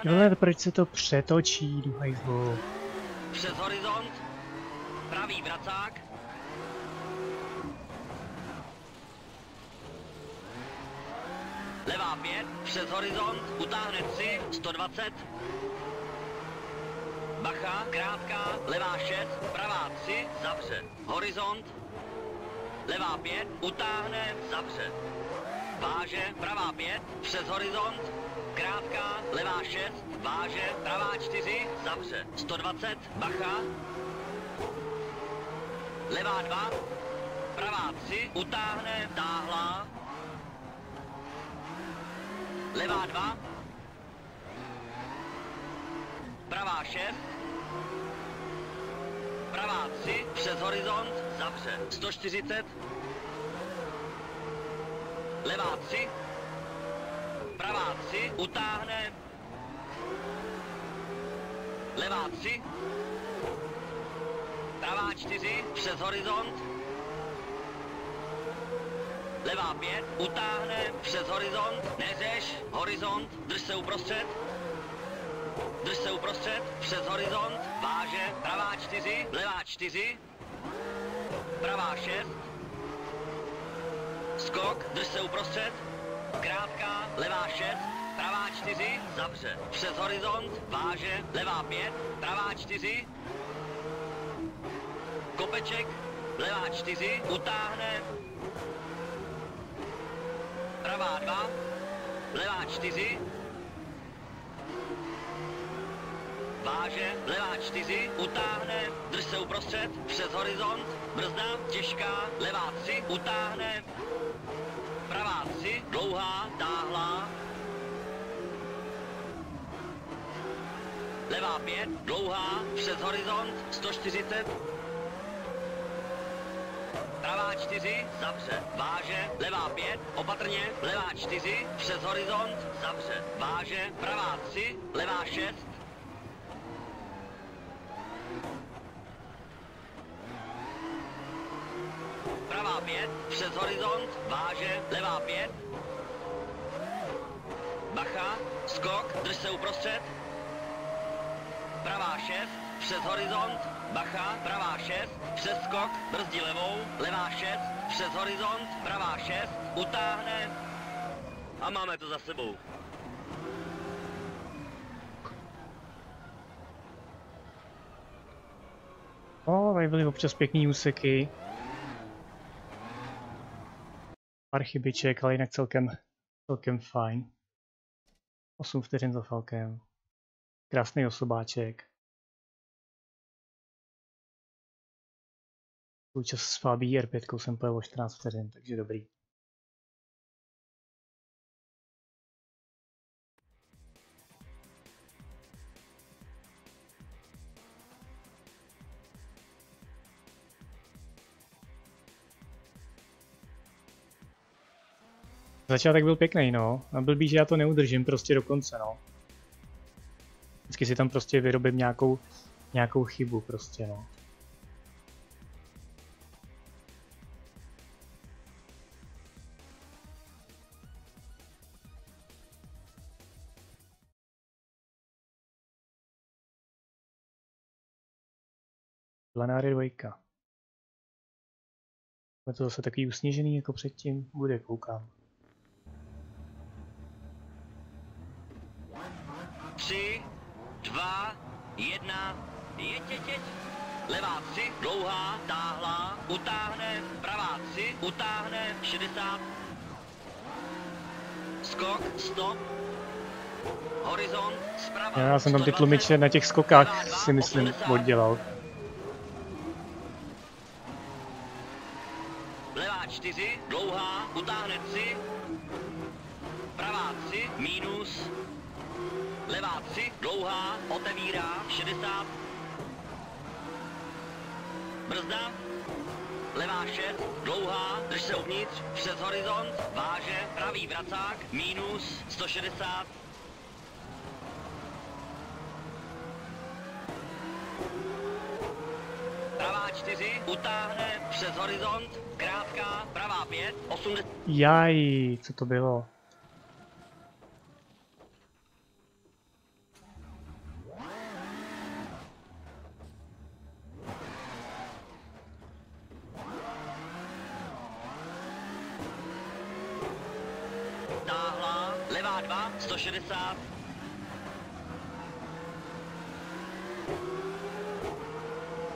ale proč se to přetočí, do hajzlu? přes horizont, pravý vracák. Levá pět, přes horizont, utáhne tři, 120. Bacha, krátká, levá 6, pravá 3, zavře. Horizont. Levá 5, utáhne, zavře. Váže, pravá 5, přes horizont. Krátká, levá 6, váže, pravá 4, zavře. 120, bacha. Levá 2, pravá 3, utáhne, táhlá. Levá 2, pravá 6, pravá 3, přes horizont, zavře, 140, levá 3, pravá 3, utáhne, levá 3, pravá 4, přes horizont, levá 5, utáhne, přes horizont, neřeš, horizont, drž se uprostřed, Drž se uprostřed, přes horizont, váže, pravá čtyři, levá čtyři, pravá šest, skok, drž se uprostřed, krátká, levá šest, pravá čtyři, zavře, přes horizont, váže, levá pět, pravá čtyři, kopeček, levá 4, utáhne, pravá 2, levá 4, váže, levá 4, utáhne, drž se uprostřed, přes horizont, brzda, těžká, levá 3, utáhne, 3, dlouhá, táhlá, levá 5, dlouhá, přes horizont, 140, pravá 4, zavře, váže, levá 5, opatrně, levá 4, přes horizont, zavře, váže, pravá 3, levá 6, pravá 5, přes horizont, váže, levá 5, bacha, skok, drž se uprostřed, pravá 6, přes horizont, bacha, pravá 6, přes skok, brzdí levou, levá 6, přes horizont, pravá 6, utáhne a máme to za sebou. No, tady byly občas pěkný úseky. Pár chybiček, ale jinak celkem, celkem fajn. 8 vteřin za Falkem. Krásný osobáček. Součas s Fabí R5 jsem pojel o 14 vteřin, takže dobrý. Začátek byl pěkný, no. A blbý, že já to neudržím prostě do konce, no. Vždycky si tam prostě vyrobím nějakou, nějakou chybu prostě, no. Planáry dvojka. Je to zase takový usněžený jako předtím? Bude, koukám. Tři, dva, jedna, jeď, jeď, jeď. Levá 3, dlouhá, táhlá, utáhne, pravá 3, utáhne, 60. Skok, stop. Horizont, zprava. Já jsem tam ty 120. tlumiče na těch skokách si myslím oddělal. Levá 4, dlouhá, utáhne 3. Pravá 3, mínus. Levá 3, dlouhá, otevírá, 60. Brzda. Levá 6, dlouhá, drž se uvnitř, přes horizont, váže, pravý vracák, mínus, 160. Pravá 4, utáhne, přes horizont, krátká, pravá 5, 80. Jaj, co to bylo? Táhla, levá 2, 160.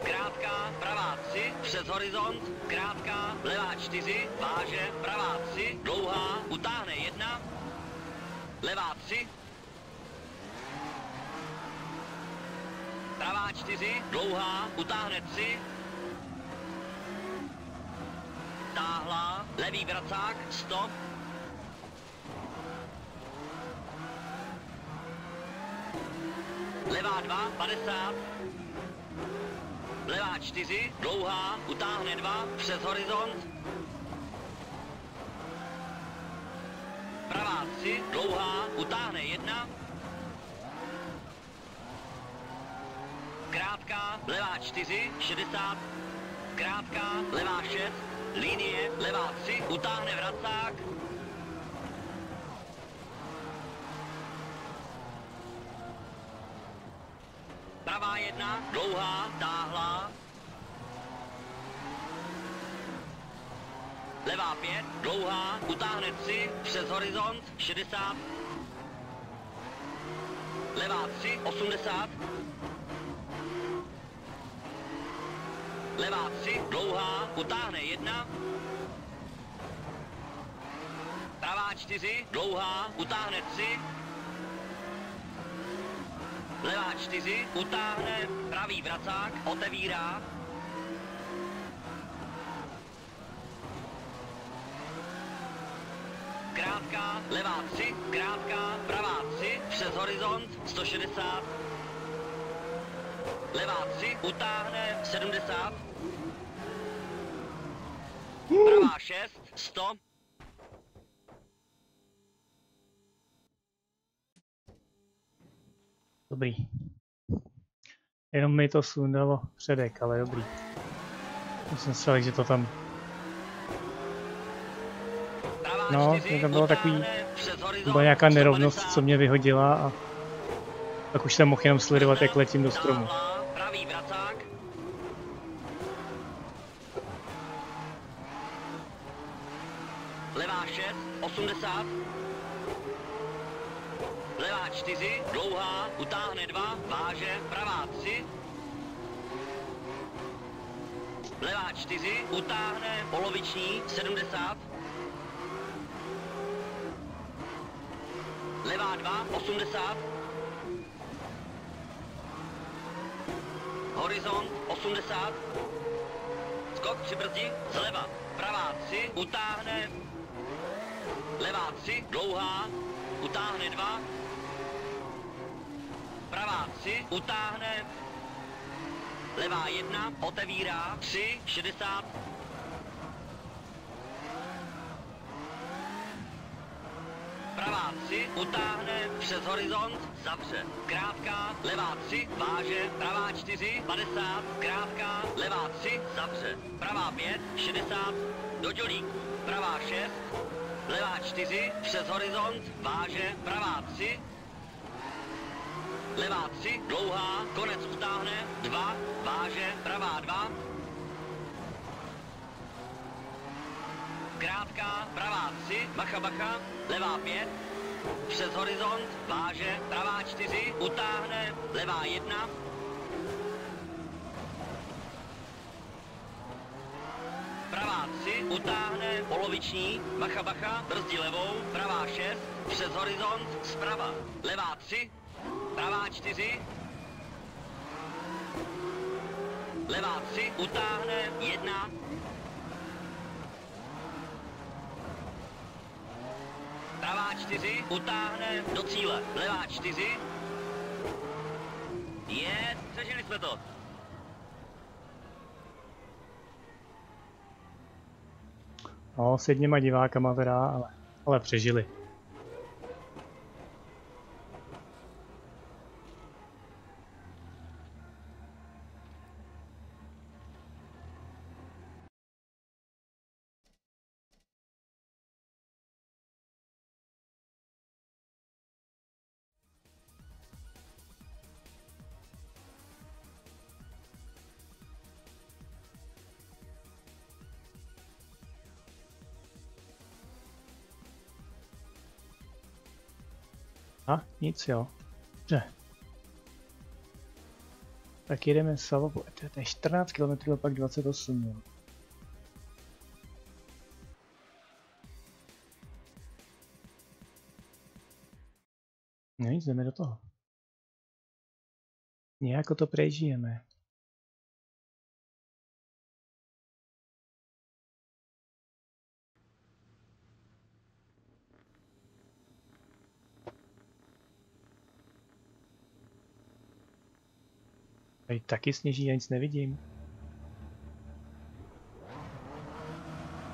Krátká, pravá 3, přes horizont, krátká, levá 4, váže, pravá 3, dlouhá, utáhne 1, levá 3, pravá 4, dlouhá, utáhne 3, táhla, levý vracák, stop, Levá 2, 50. Levá 4, dlouhá, utáhne 2, přes horizont. Pravá 3, dlouhá, utáhne 1. Krátká, levá 4, 60. Krátká, levá 6, linie, levá 3, utáhne vracák. Pravá jedna, dlouhá, táhlá. Levá pět, dlouhá, utáhne tři, přes horizont, 60. Levá tři, 80. levá 3, dlouhá, utáhne 1, pravá 4, dlouhá, utáhne 3, levá 4, utáhne, pravý vracák, otevírá, krátká, levá 3, krátká, pravá 3, přes horizont, 160, levá 3, utáhne, 70, pravá 6, 100, Dobrý. Jenom mi to sundalo předek, ale dobrý. Já jsem že to tam... No, 4, tam bylo takový- Byla nějaká nerovnost, 150, co mě vyhodila a... Tak už jsem mohl jenom sledovat, jak letím do stromu. Levá 6, 80. Levá 4, dlouhá, utáhne 2, váže, pravá 3. Levá 4, utáhne, poloviční, 70. Levá 2, 80. Horizont 80. Skok přibrzdí zleva. Pravá 3, utáhne. Levá 3, dlouhá, utáhne 2. Pravá 3, utáhne. Levá 1, otevírá 3, 60. Pravá 3, utáhne, přes horizont, zavře. Krátká, levá 3, váže, pravá 4, 50, krátká, levá 3, zavře. Pravá 5, 60, doďolík, pravá 6, levá 4, přes horizont, váže, pravá 3, levá 3, dlouhá, konec utáhne, 2, váže, pravá 2, krátká, pravá 3, bacha bacha, levá 5, přes horizont, váže, pravá 4, utáhne, levá 1, pravá 3, utáhne, poloviční, bacha bacha, brzdí levou, pravá 6, přes horizont, zprava, levá 3, pravá 4, levá 3, utáhne, 1, Pravá 4, utáhne do cíle. Levá 4. Je, přežili jsme to. No, s jedněma divákama teda, ale, ale přežili. A, nic jo. Dobře. Tak jedeme Savo, to je- to je 14 km a pak 28. Jo. No nic, jdeme do toho. Nějako to prežijeme. Tady taky sněží, já nic nevidím.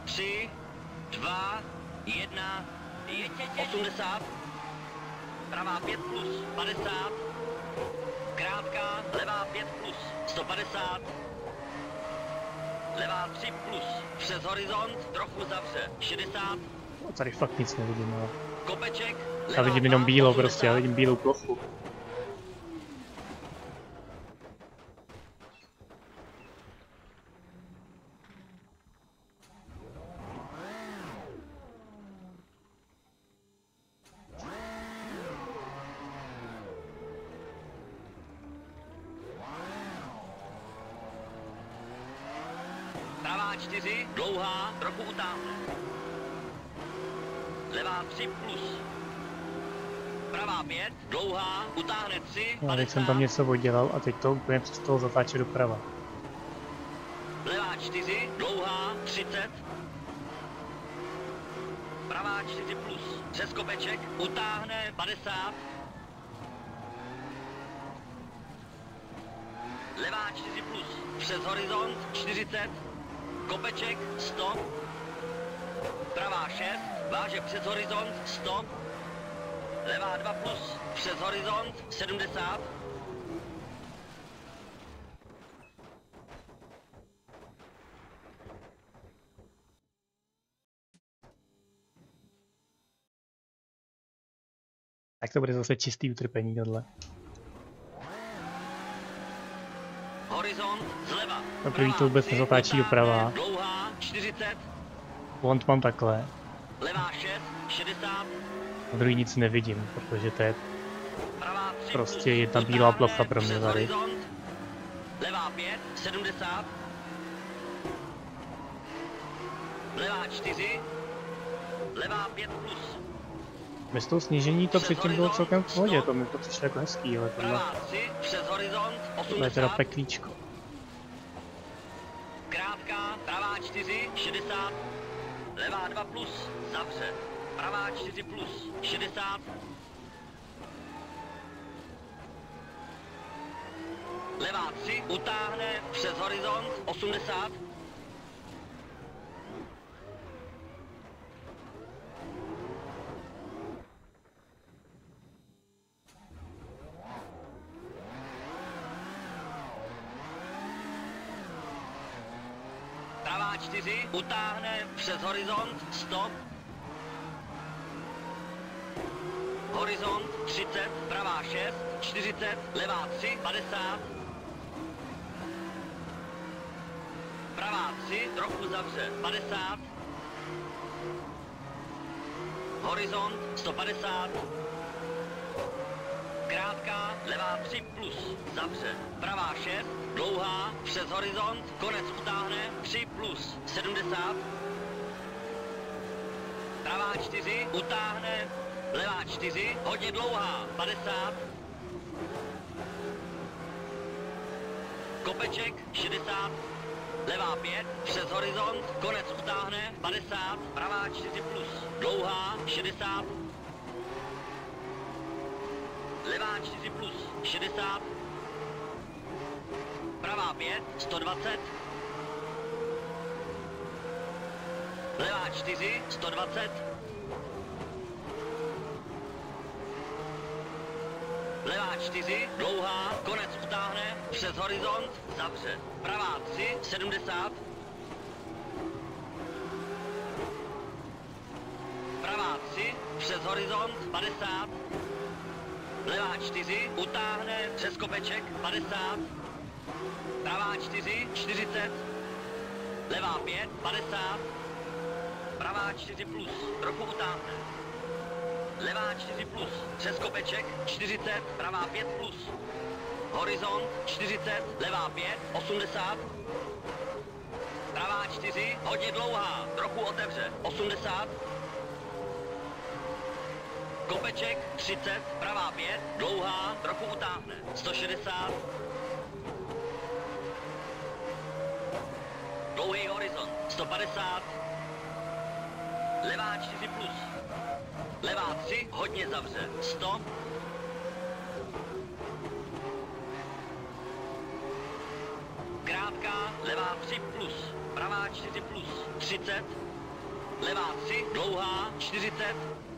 3, 2, 1, 80. Pravá 5 plus 50. Krátká, levá 5 plus 150. Levá 3 plus přes horizont, trochu zavře 60. No, tady fakt nic nevidím, ale Kopeček, já vidím jenom 2, bílo prostě, já 80. vidím bílou plochu. Jsem 50. tam něco oddělal a teď to úplně přestalo zatáčet doprava. Levá 4, dlouhá, 30. Pravá 4 plus. Přes kopeček, utáhne 50. Levá 4 plus. Přes horizont 40. Kopeček 100. Pravá 6, váže přes horizont 100. Levá 2 plus. Přes horizont 70. Tak to bude zase čistý utrpení tohle. Horizont zleva. No, první to vůbec nezatáčí doprava. Dlouhá 40. Vont mám takhle, Levá 6, 60. a druhý nic nevidím, protože to je Pravá 3 Prostě jedna bílá plocha pro mě tady. Levá 5, 70. Levá 4. Levá 5 plus. Bez toho snížení to předtím bylo celkem v pohodě, to mi to přišlo jako hezký, ale tohle, Pravá 3, přes horizont tohle je teda 80. peklíčko. Krátká, pravá 4, 60. Levá 2 plus, zavře. Pravá 4 plus, 60. Levá 3, utáhne přes horizont 80. Pravá 4, utáhne přes horizont 100. Horizont 30, pravá 6, 40, levá 3, 50. Pravá 3, trochu zavře, 50. Horizont 150. Krátká, levá 3 plus, zavře. Pravá 6, dlouhá, přes horizont, konec utáhne, 3 plus, 70. Pravá 4, utáhne, levá 4, hodně dlouhá, 50. Kopeček, 60. Levá 5, přes horizont, konec utáhne, 50. Pravá 4 plus, dlouhá, 60. Levá 4 plus 60. Pravá 5 120. Levá 4 120. Levá 4, dlouhá, konec utáhne, přes horizont, zavře. Pravá 3, 70. Pravá 3, přes horizont, 50. Levá 4, utáhne přes kopeček 50. Pravá 4, 40. Levá 5, 50. Pravá 4 plus, trochu utáhne. Levá 4 plus, přes kopeček 40, pravá 5 plus. Horizont 40, levá 5, 80. Pravá 4, hodně dlouhá, trochu otevře, 80. Kopeček 30, pravá 5, dlouhá, trochu utáhne, 160. Dlouhý horizont, 150. Levá 4 plus. Levá 3, hodně zavře, 100. Krátká, levá 3 plus, pravá 4 plus, 30. Levá 3, dlouhá, 40.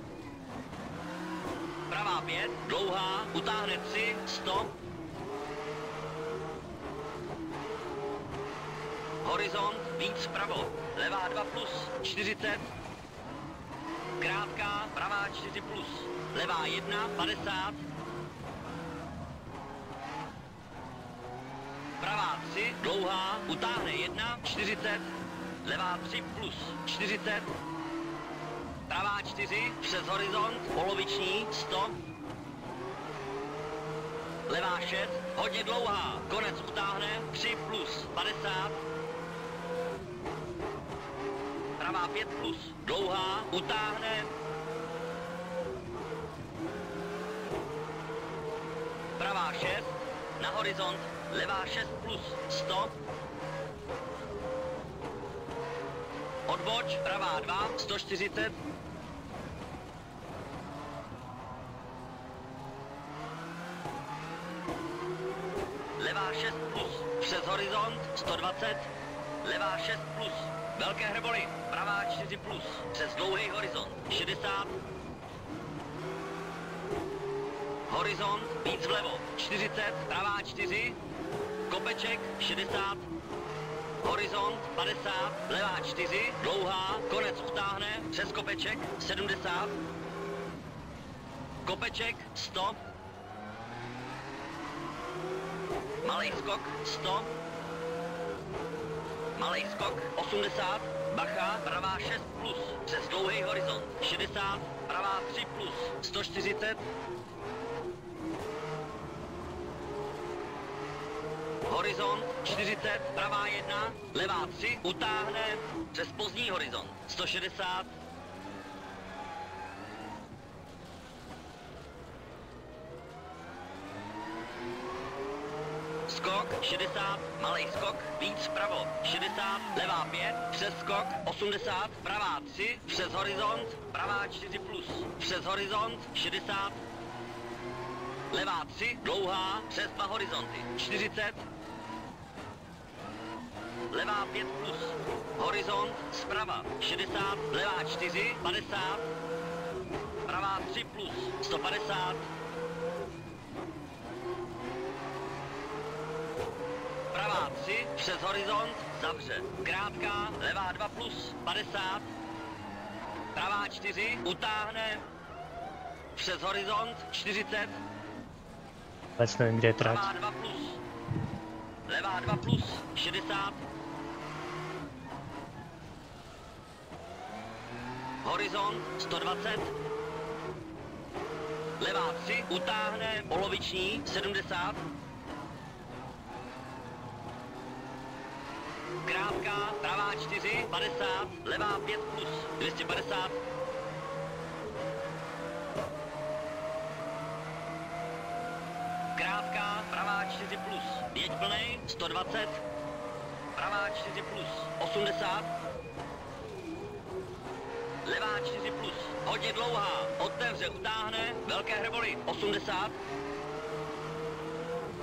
Pravá 5, dlouhá, utáhne 3, 100. Horizont, víc vpravo, levá 2 plus, 40. Krátká, pravá 4 plus, levá 1, 50. Pravá 3, dlouhá, utáhne 1, 40. Levá 3 plus, 40. Pravá 4, přes horizont, poloviční, 100. Levá 6, hodně dlouhá, konec utáhne, 3 plus, 50. pravá 5 plus, dlouhá, utáhne. Pravá 6, na horizont, levá 6 plus, stop. Odboč, pravá 2, 140, levá 6 plus, přes horizont 120, levá 6 plus, velké hreboly, pravá 4 plus, přes dlouhý horizont 60, horizont víc vlevo 40, pravá 4, kopeček 60, horizont 50, levá 4, dlouhá, konec utáhne, přes kopeček 70, kopeček 100, Malý skok 100. Malý skok 80. Bacha, pravá 6 plus. Přes dlouhý horizont 60. Pravá 3 plus. 140. Horizont 40, pravá 1, levá 3, utáhne přes pozdní horizont 160, skok 60, malý skok, víc vpravo. 60, levá 5, přes skok 80, pravá 3, přes horizont, pravá 4 plus, přes horizont 60, levá 3, dlouhá, přes dva horizonty. 40, levá 5 plus, horizont zprava 60, levá 4, 50, pravá 3 plus, 150, pravá 3, přes horizont, zavře. Krátká, levá 2 plus, 50. Pravá 4, utáhne. Přes horizont, 40. Vůbec nevím, kde je trať. Pravá 2 plus. Levá 2 plus, 60. Horizont, 120. Levá 3, utáhne, poloviční, 70. Krátká, pravá 4, 50, levá 5 plus, 250. Krátká, pravá 4 plus, jeď plnej, 120. Pravá 4 plus, 80. Levá 4 plus, hodně dlouhá, otevře, utáhne, velké hreboly, 80.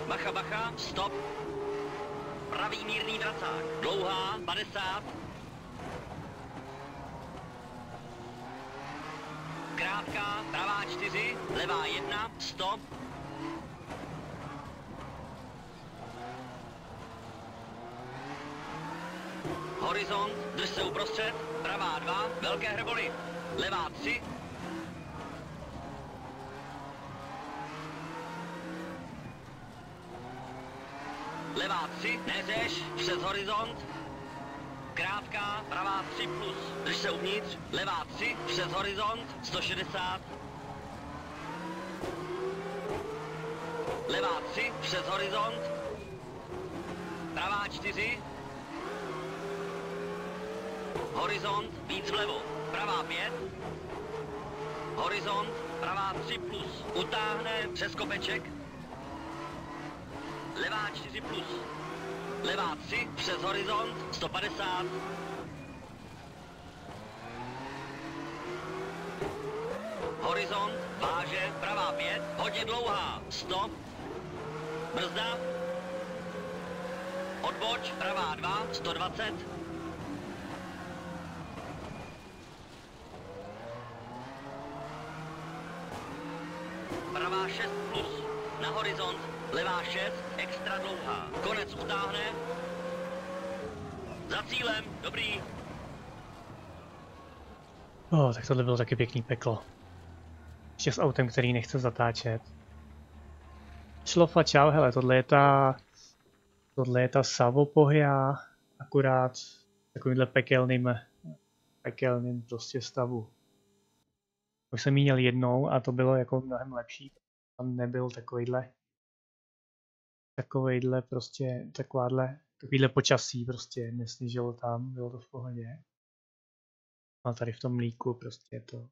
Bacha, bacha, stop, pravý mírný vracák. Dlouhá, 50. Krátká, pravá 4, levá 1, 100. Horizont, drž se uprostřed, pravá 2, velké hreboly. Levá 3, Levá 3, neřeš, přes horizont. Krátká, pravá 3 plus, drž se uvnitř. Levá 3, přes horizont, 160. Levá 3, přes horizont. Pravá 4. Horizont, víc vlevo. Pravá 5. Horizont, pravá 3 plus. Utáhne přes kopeček, Levá 4 plus. Levá 3 přes horizont 150. Horizont, váže, pravá 5, hodně dlouhá, 100. Brzda. Odboč, pravá 2, 120. Pravá 6 plus, na horizont, levá 6, extra dlouhá. Konec utáhne. Za cílem, dobrý. Oh, tak tohle bylo taky pěkný peklo. Ještě s autem, který nechce zatáčet. Šlofa, čau, hele, tohle je ta... Tohle je ta Savopohja, akurát takovýmhle pekelným, pekelným prostě stavu. Už jsem měl jednou a to bylo jako mnohem lepší. Tam nebyl takovýhle takovejhle prostě, takováhle, takovýhle počasí prostě nesněžilo tam, bylo to v pohodě. A tady v tom mlíku prostě to...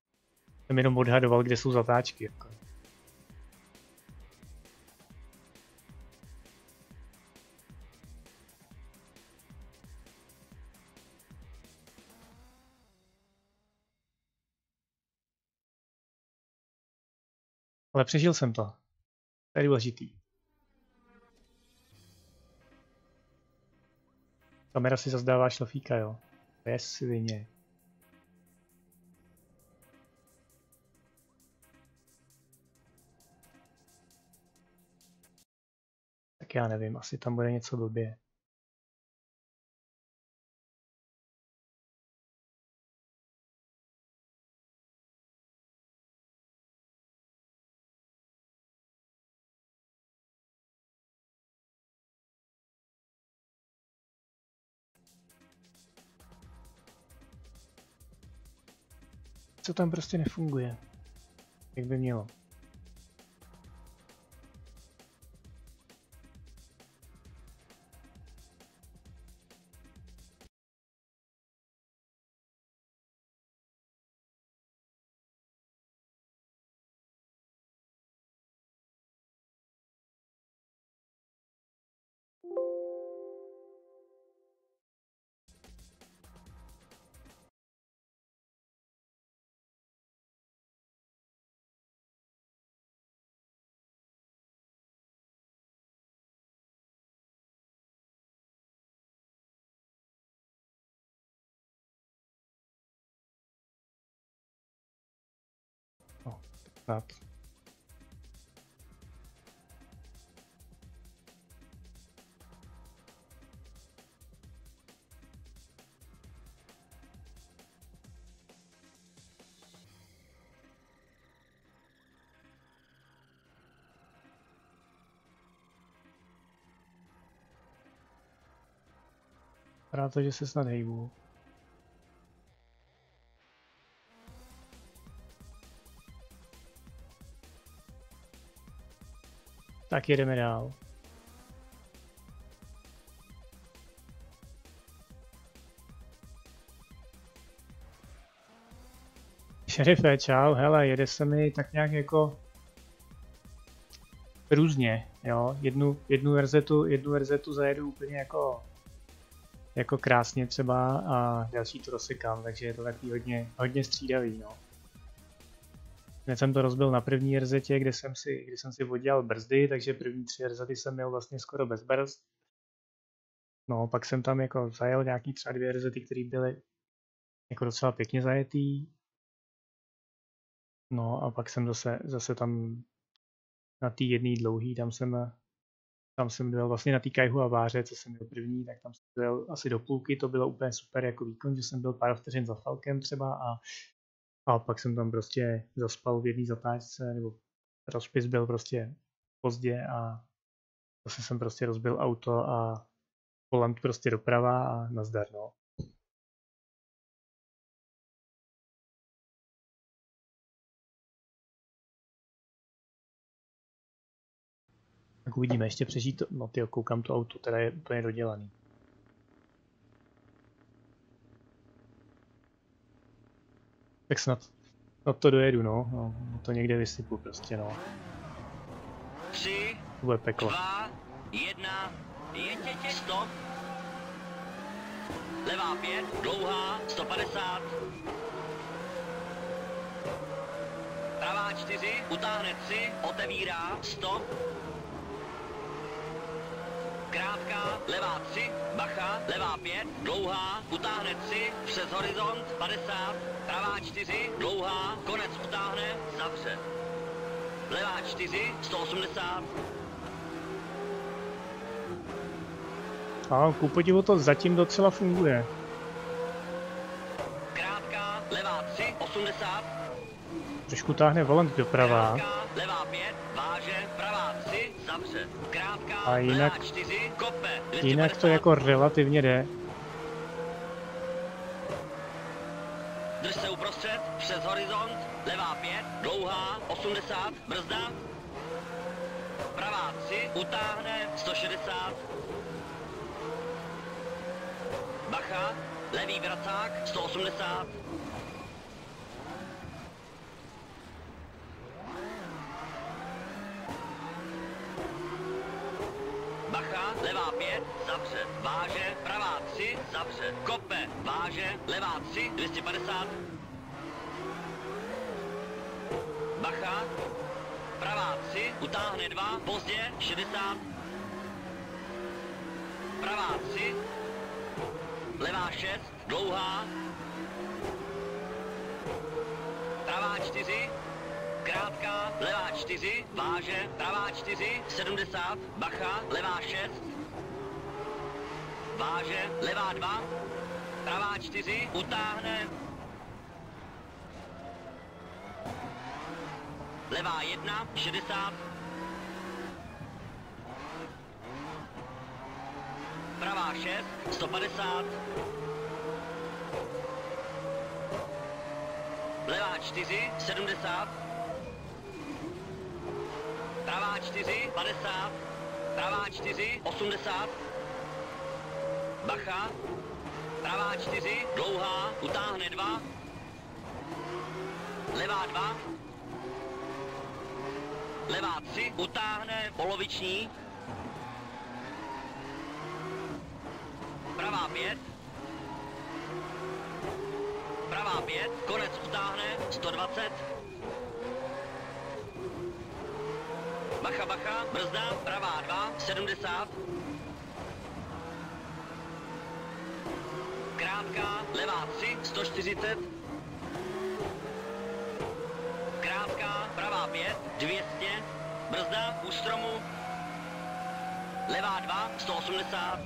Jsem jenom odhadoval, kde jsou zatáčky. Jako. Ale přežil jsem to. To je důležitý. Kamera si zazdává šlofíka, jo. Je svině. Tak já nevím, asi tam bude něco blbě. Co tam prostě nefunguje, jak by mělo. Snad. Rád to, že se snad hejbu. Tak jedeme dál. Šerife, čau, hele, jede se mi tak nějak jako různě, jo, jednu, jednu verzetu, jednu verzetu zajedu úplně jako jako krásně třeba a další to rozsekám, takže je to takový hodně, hodně střídavý, no. Hned jsem to rozbil na první rzetě, kde jsem si, kde jsem si oddělal brzdy, takže první tři rzety jsem měl vlastně skoro bez brzd. No, pak jsem tam jako zajel nějaký třeba dvě rzety, které byly jako docela pěkně zajetý. No a pak jsem zase, zase tam na té jedné dlouhý, tam jsem, tam jsem byl vlastně na té kajhu a váře, co jsem byl první, tak tam jsem byl asi do půlky, to bylo úplně super jako výkon, že jsem byl pár vteřin za Falkem třeba a a pak jsem tam prostě zaspal v jedné zatáčce, nebo rozpis byl prostě pozdě a zase jsem prostě rozbil auto a volant prostě doprava a nazdar, no. Tak uvidíme, ještě přežít no ty koukám to auto, teda je úplně dodělaný. Tak snad No to dojedu, no. no. To někde vysypu prostě, no. Tři, to bude peklo. dva, jedna, jeďte, stop. Levá pět, dlouhá, 150. Pravá čtyři, utáhne tři, otevírá, stop. Krátká, levá 3, bacha, levá 5, dlouhá, utáhne 3, přes horizont, 50, pravá 4, dlouhá, konec utáhne, zavře. Levá 4, 180. A ku podivu to zatím docela funguje. Krátká, levá 3, 80. Trošku táhne volant doprava. Krátká, levá 5, A jinak- levá 4, kope, Jinak to 250. jako relativně jde. Drž se uprostřed, přes horizont, levá 5, dlouhá, 80, brzda. Pravá 3, utáhne, 160. Bacha, levý vracák, 180. Bacha, levá 5, zavře. Váže, pravá 3, zavře. Kope, váže, levá 3, 250. Bacha, pravá 3, utáhne 2, pozdě, 60. Pravá 3, levá 6, dlouhá. Pravá 4, krátká, levá 4, váže, pravá 4, 70, bacha, levá 6, váže, levá 2, pravá 4, utáhne, levá 1, 60, pravá 6, 150, levá 4, 70, pravá 4, 50, pravá 4, 80, bacha, pravá 4, dlouhá, utáhne 2, levá 2, levá 3, utáhne poloviční, pravá 5, pravá 5, konec utáhne, 120, bacha, bacha, brzda, pravá 2, 70, krátká, levá 3, 140, krátká, pravá 5, 200, brzda, u stromu, levá 2, 180,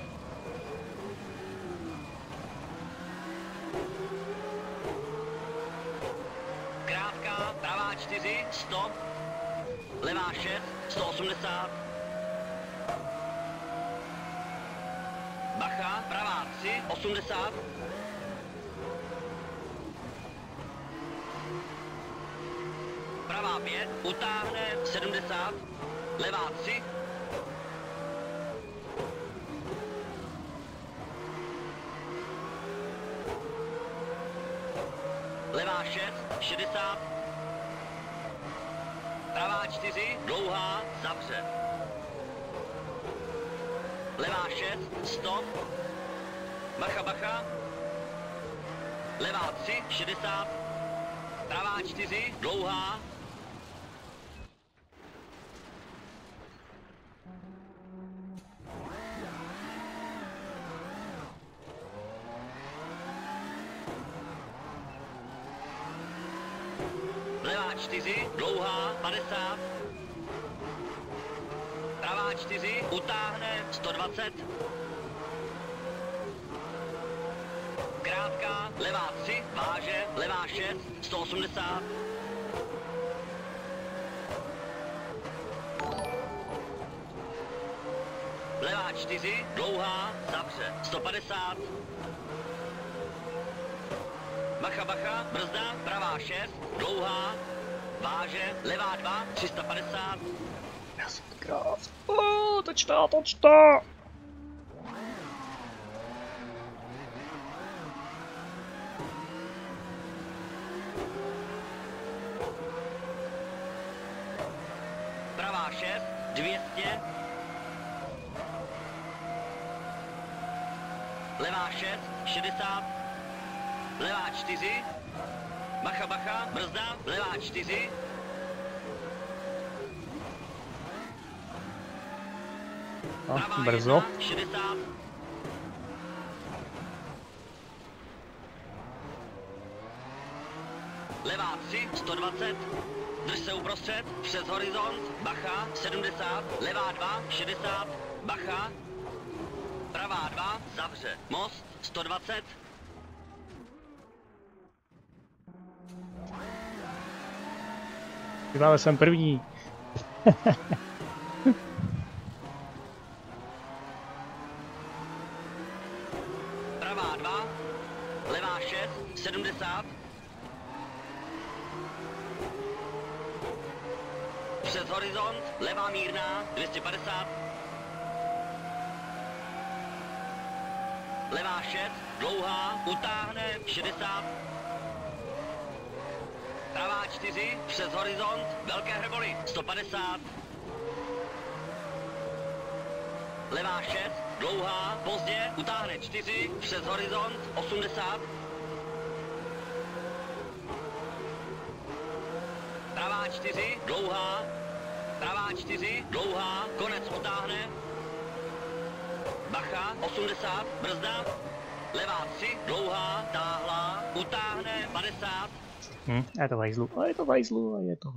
krátká, pravá 4, 100, levá 6, 180, bacha, pravá 3, 80, pravá 5, utáhne 70, levá 3, levá 6, 60, pravá 4, dlouhá, zavře. Levá 6, 100, bacha, bacha, levá 3, 60, pravá 4, dlouhá, levá 4, dlouhá, 50, pravá 4, utáhne, 120, krátká, levá 3, váže, levá 6, 180, levá 4, dlouhá, zavře, 150, Bacha, bacha, brzda, pravá 6, dlouhá, váže, levá 2, 350, Já jsem krát. O, toč to, toč to. pravá 6, 200, levá 6, 60, levá 4, bacha, bacha, brzda, levá 4, No, pravá brzo. 1, 60, levá 3, 120, drž se uprostřed, přes horizont, bacha, 70, levá 2, 60, bacha, pravá 2, zavře, most, 120, Vyvále jsem první. pravá 2, levá 6, 70, přes horizont, levá mírná, 250, levá 6, dlouhá, utáhne, 60, pravá 4, přes horizont, velké hrboly, 150, levá 6, dlouhá, pozdě, utáhne 4, přes horizont, 80. Pravá 4, dlouhá, pravá 4, dlouhá, konec utáhne. Bacha, 80, brzda, levá 3, dlouhá, táhlá, utáhne, 50. Hm, je to vajzlu, a je to vajzlu, a je to.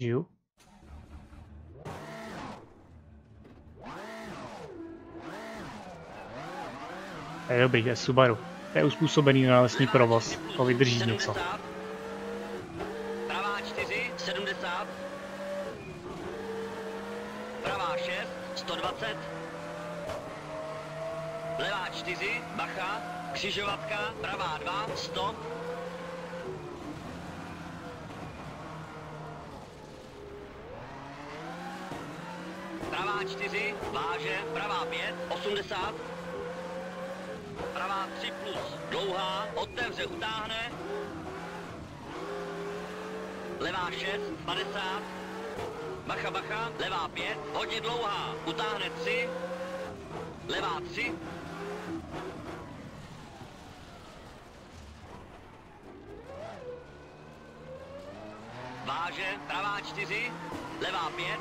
Žiju? To je dobrý, to je Subaru. To je uspůsobený na lesní provoz. To vydrží něco. 70. Pravá 4, 70. Pravá 6, 120. Levá 4, bacha, křižovatka, pravá 2, stop. Pravá 4, váže, pravá 5, 80. Pravá 3 plus, dlouhá, otevře, utáhne. Levá 6, 50. Bacha, bacha, levá 5, hodně dlouhá, utáhne 3. Levá 3. Váže, pravá 4, levá 5.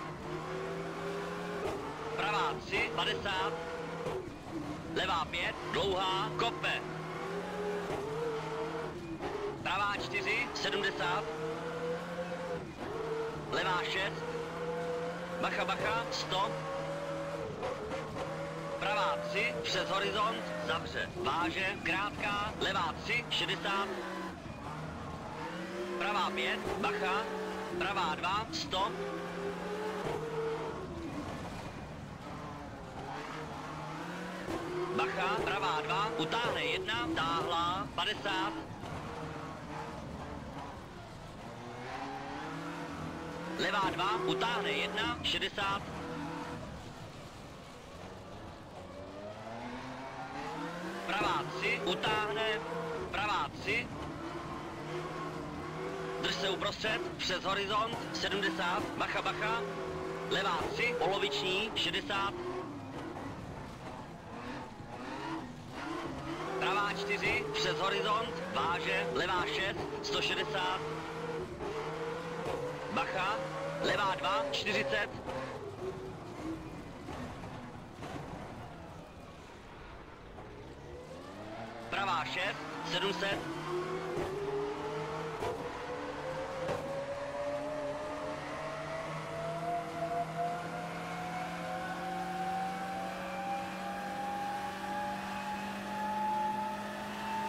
Pravá 3, 50. Levá 5, dlouhá, kope. Pravá 4, 70. Levá 6. Bacha, bacha, stop. Pravá 3, přes horizont, zavře. Váže, krátká, levá 3, 60. Pravá 5, bacha. Pravá 2, stop. Bacha, pravá 2, utáhne 1, táhlá, 50. Levá 2, utáhne 1, 60. Pravá 3, utáhne, pravá 3. Drž se uprostřed, přes horizont, 70, bacha, bacha. Levá 3, poloviční, 60. Pravá 4, přes horizont, váže, levá 6, 160. Bacha, levá 2, 40. Pravá 6, 700.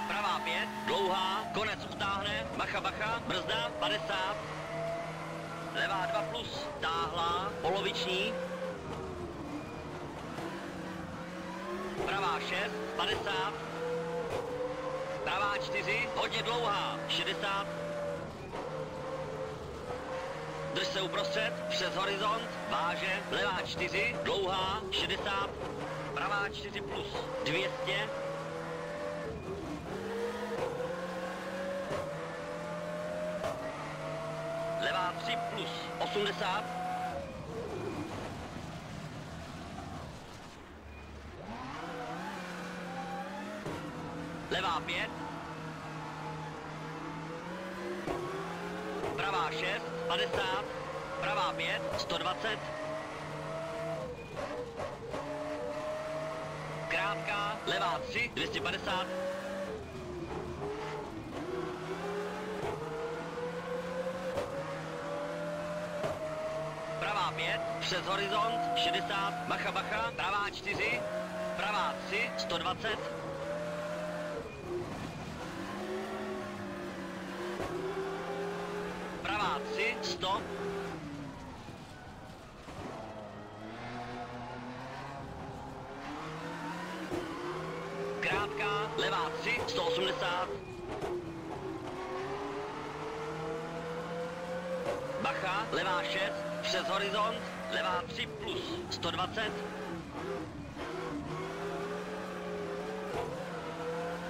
Pravá 5, dlouhá, konec utáhne, bacha, bacha, brzda, 50. Levá 2 plus, táhlá, poloviční. Pravá 6, 50. Pravá 4, hodně dlouhá, 60. Drž se uprostřed, přes horizont, váže, levá 4, dlouhá, 60. Pravá 4 plus, 200. Levá 3 plus 80. Levá 5. Pravá 6, 50. Pravá 5, 120. Krátká, levá 3, 250. Pravá 5, přes horizont, 60, bacha, bacha, pravá 4, pravá 3, 120. Pravá 3, stop. Krátká, levá 3, 180. Bacha, levá 6, přes horizont, levá 3 plus 120.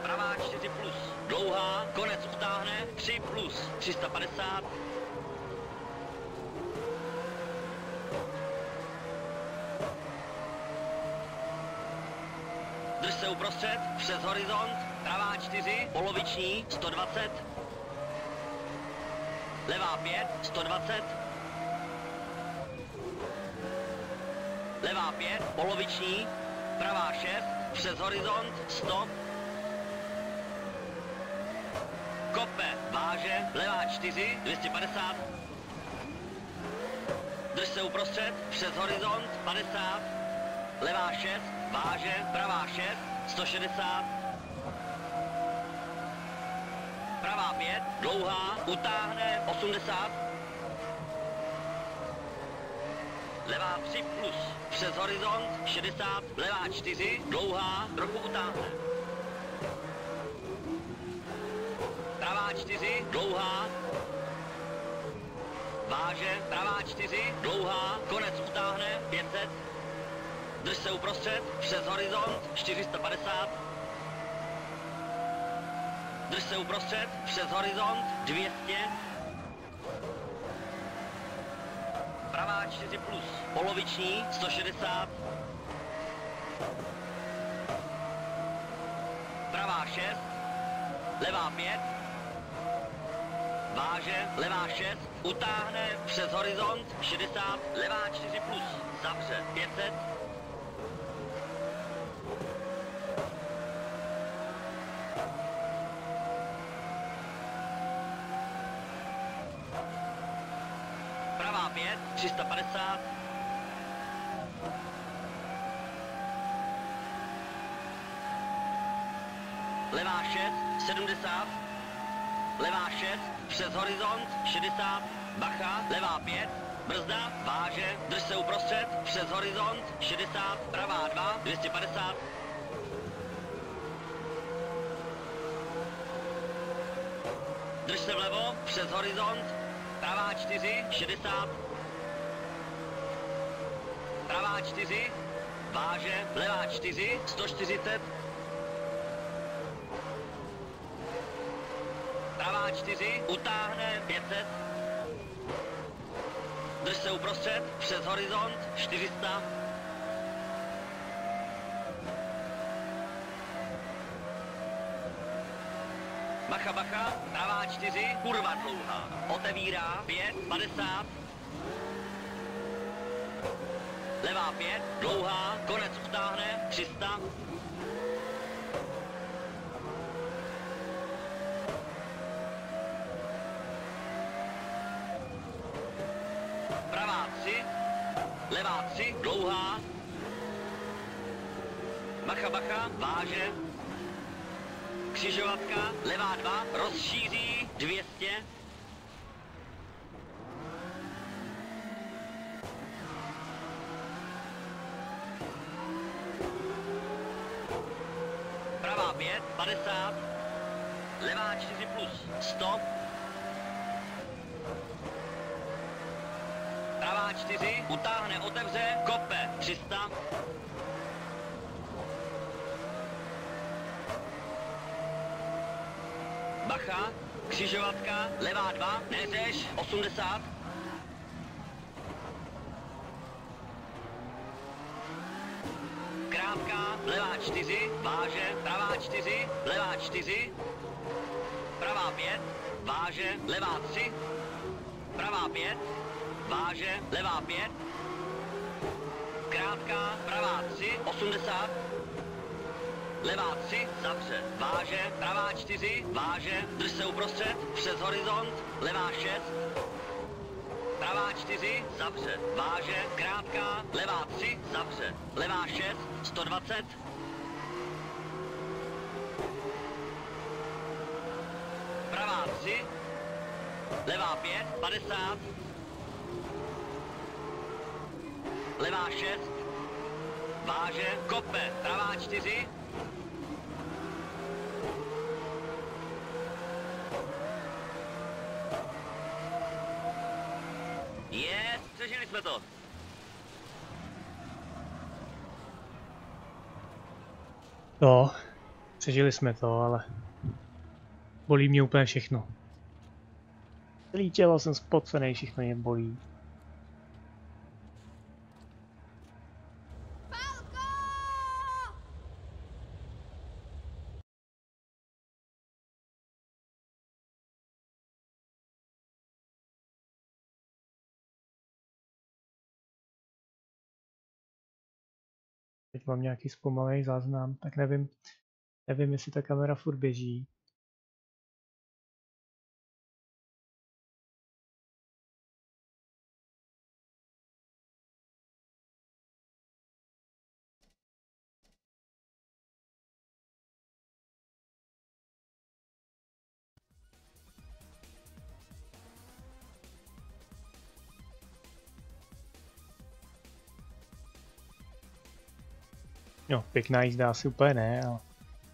Pravá 4 plus, dlouhá, konec utáhne, 3 plus 350. drž se uprostřed, přes horizont, pravá 4, poloviční, 120, levá 5, 120, levá 5, poloviční, pravá 6, přes horizont, stop, kope, váže, levá 4, 250, drž se uprostřed, přes horizont, 50, levá 6, váže, pravá 6, 160, pravá 5, dlouhá, utáhne, 80, levá 3 plus, přes horizont, 60, levá 4, dlouhá, trochu utáhne. Pravá 4, dlouhá, váže, pravá 4, dlouhá, konec utáhne, 500, drž se uprostřed, přes horizont, 450, drž se uprostřed, přes horizont, 200, pravá 4 plus, poloviční, 160, pravá 6, levá 5, váže, levá 6, utáhne přes horizont, 60, levá 4 plus, zavře, 500, pravá 5, 350, levá 6, 70, levá 6, přes horizont, 60, bacha, levá 5, brzda, váže, drž se uprostřed, přes horizont, 60, pravá 2, 250, drž se vlevo, přes horizont, pravá 4, 60, 4, váže, levá 4, 140, pravá 4, utáhne 500, drž se uprostřed, přes horizont, 400, Bacha, bacha, pravá 4, kurva dlouhá, otevírá, 5, 50, levá 5, dlouhá, konec utáhne, 300, pravá 3, levá 3, dlouhá, bacha, bacha, váže, křižovatka, levá 2, rozšíří, 200, pravá 5, 50, levá 4 plus, stop, pravá 4, utáhne, otevře, kope, 300, bacha, křižovatka, levá 2, neřeš, 80, krátká, levá 4, váže, pravá 4, levá 4, pravá 5, váže, levá 3, pravá 5, váže, levá 5, krátká, pravá 3, 80, levá 3, zavře, váže, pravá 4, váže, drž se uprostřed, přes horizont, levá 6, pravá 4, zavře, váže, krátká, levá 3, zavře, levá 6, 120, pravá 3, levá 5, 50, levá 6, váže, kope, pravá 4, Je, to. No, přežili jsme to, ale bolí mě úplně všechno. Celý tělo jsem spocený, všechno mě bolí. Mám nějaký zpomalej záznam, tak nevím, nevím, jestli ta kamera furt běží. Jo, pěkná jízda asi úplně ne, ale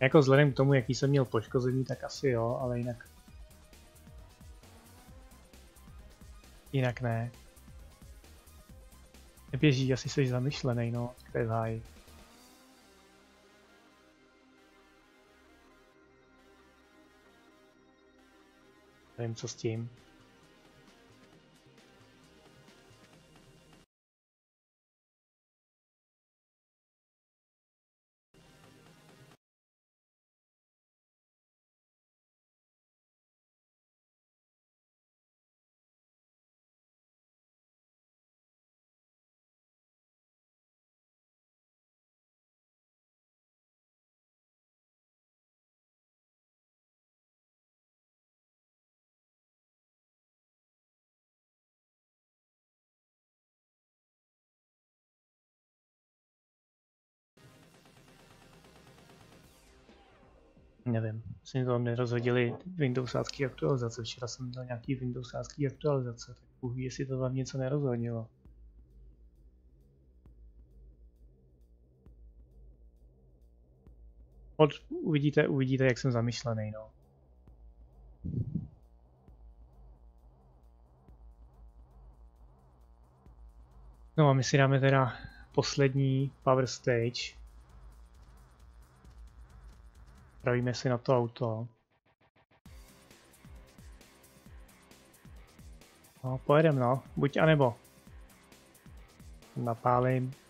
jako vzhledem k tomu, jaký jsem měl poškození, tak asi jo, ale jinak... Jinak ne. Neběží, asi jsi zamyšlený, no, to je v Nevím, co s tím. Nevím, si to nerozhodili Windowsácký aktualizace. Včera jsem dal nějaký Windowsácký aktualizace, tak Bůh ví, jestli to vám něco nerozhodilo. Od, uvidíte, uvidíte, jak jsem zamýšlený, no. No a my si dáme teda poslední power stage. Pravíme si na to auto. No, pojedem no, buď a nebo. Napálím.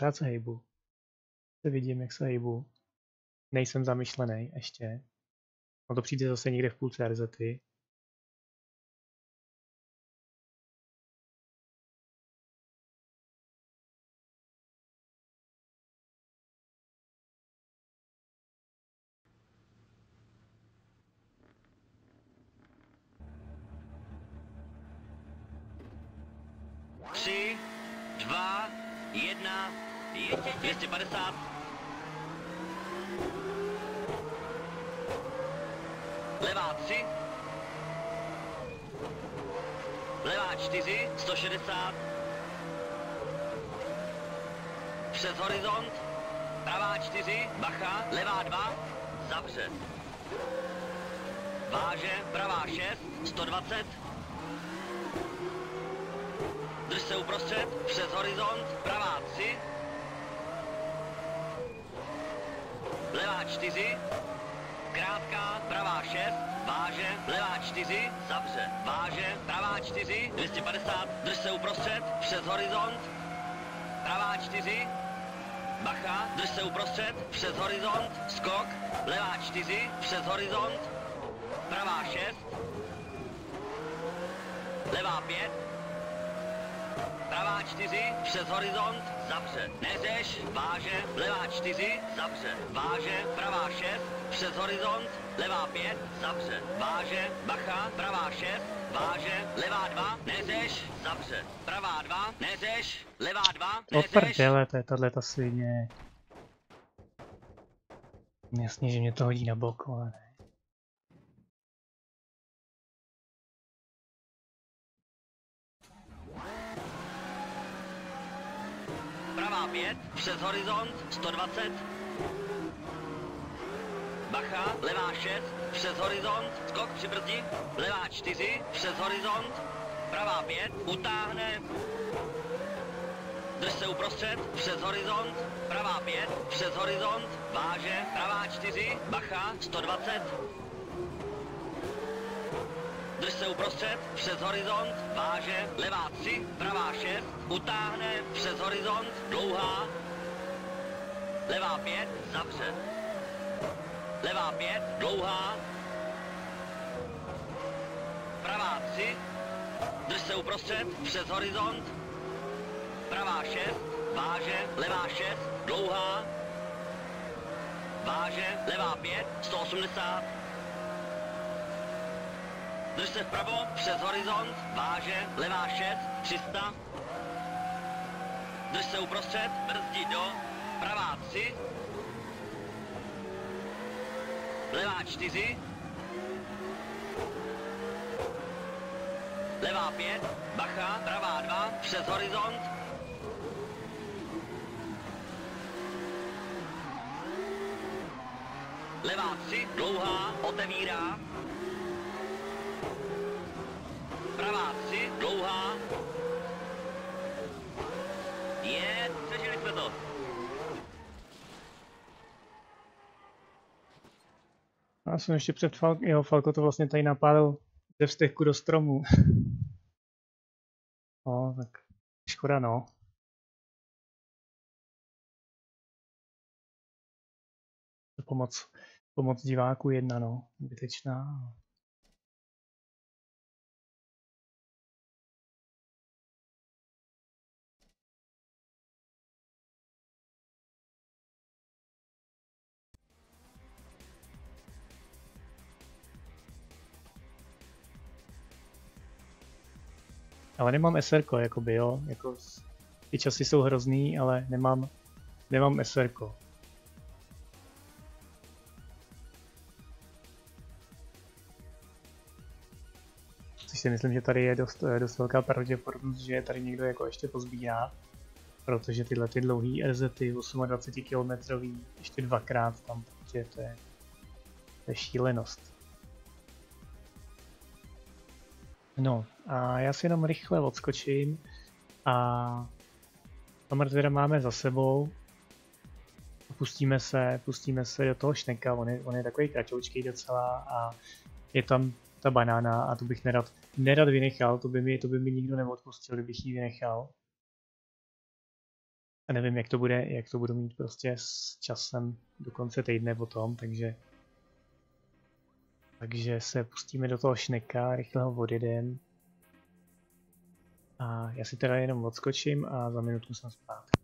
Pořád se hejbu. Se vidím, jak se hejbu. Nejsem zamyšlený ještě. No to přijde zase někde v půlce RZty. Váže, pravá 6, přes horizont, levá 5, zavře. Váže, bacha, pravá 6, váže, levá 2, neřeš, zavře. Pravá 2, neřeš, levá 2, O neřeš. prdele, to je tahle ta svině. Jasně, že mě to hodí na bok, ale ne. Pravá 5, přes horizont, 120. bacha, levá 6, přes horizont, skok přibrzdí, levá 4, přes horizont, pravá 5, utáhne, drž se uprostřed, přes horizont, pravá 5, přes horizont, váže, pravá 4, bacha, 120, drž se uprostřed, přes horizont, váže, levá 3, pravá 6, utáhne, přes horizont, dlouhá, levá 5, zavře, levá 5, dlouhá, pravá 3, drž se uprostřed, přes horizont, pravá 6, váže, levá 6, dlouhá, váže, levá 5, 180, drž se vpravo, přes horizont, váže, levá 6, 300, drž se uprostřed, brzdí do, pravá 3, levá 4, levá 5, bacha, pravá 2, přes horizont, levá 3, dlouhá, otevírá, pravá 3, dlouhá, je, přežili jsme to. Já jsem ještě před Falko, jo, Falko to vlastně tady napálil ze vzteku do stromu. no, tak škoda no. Pomoc, pomoc diváku jedna, no, zbytečná. Ale nemám SR, jakoby jo, jako ty časy jsou hrozný, ale nemám, nemám SR. Což si myslím, že tady je dost, eh, dost velká pravděpodobnost, že tady někdo jako ještě pozbírá. Protože tyhle ty dlouhý RZty 28 km ještě dvakrát tam, prostě to je, to je šílenost. No a já si jenom rychle odskočím a Tomr teda máme za sebou. Pustíme se, pustíme se do toho šneka, on je, on je takový kratoučký docela a je tam ta banána a tu bych nerad, nerad vynechal, to by mi, to by mi nikdo neodpustil, kdybych ji vynechal. A nevím, jak to bude, jak to budu mít prostě s časem do konce týdne potom, takže takže se pustíme do toho šneka, rychle ho odjedem. A já si teda jenom odskočím a za minutku jsem zpátky.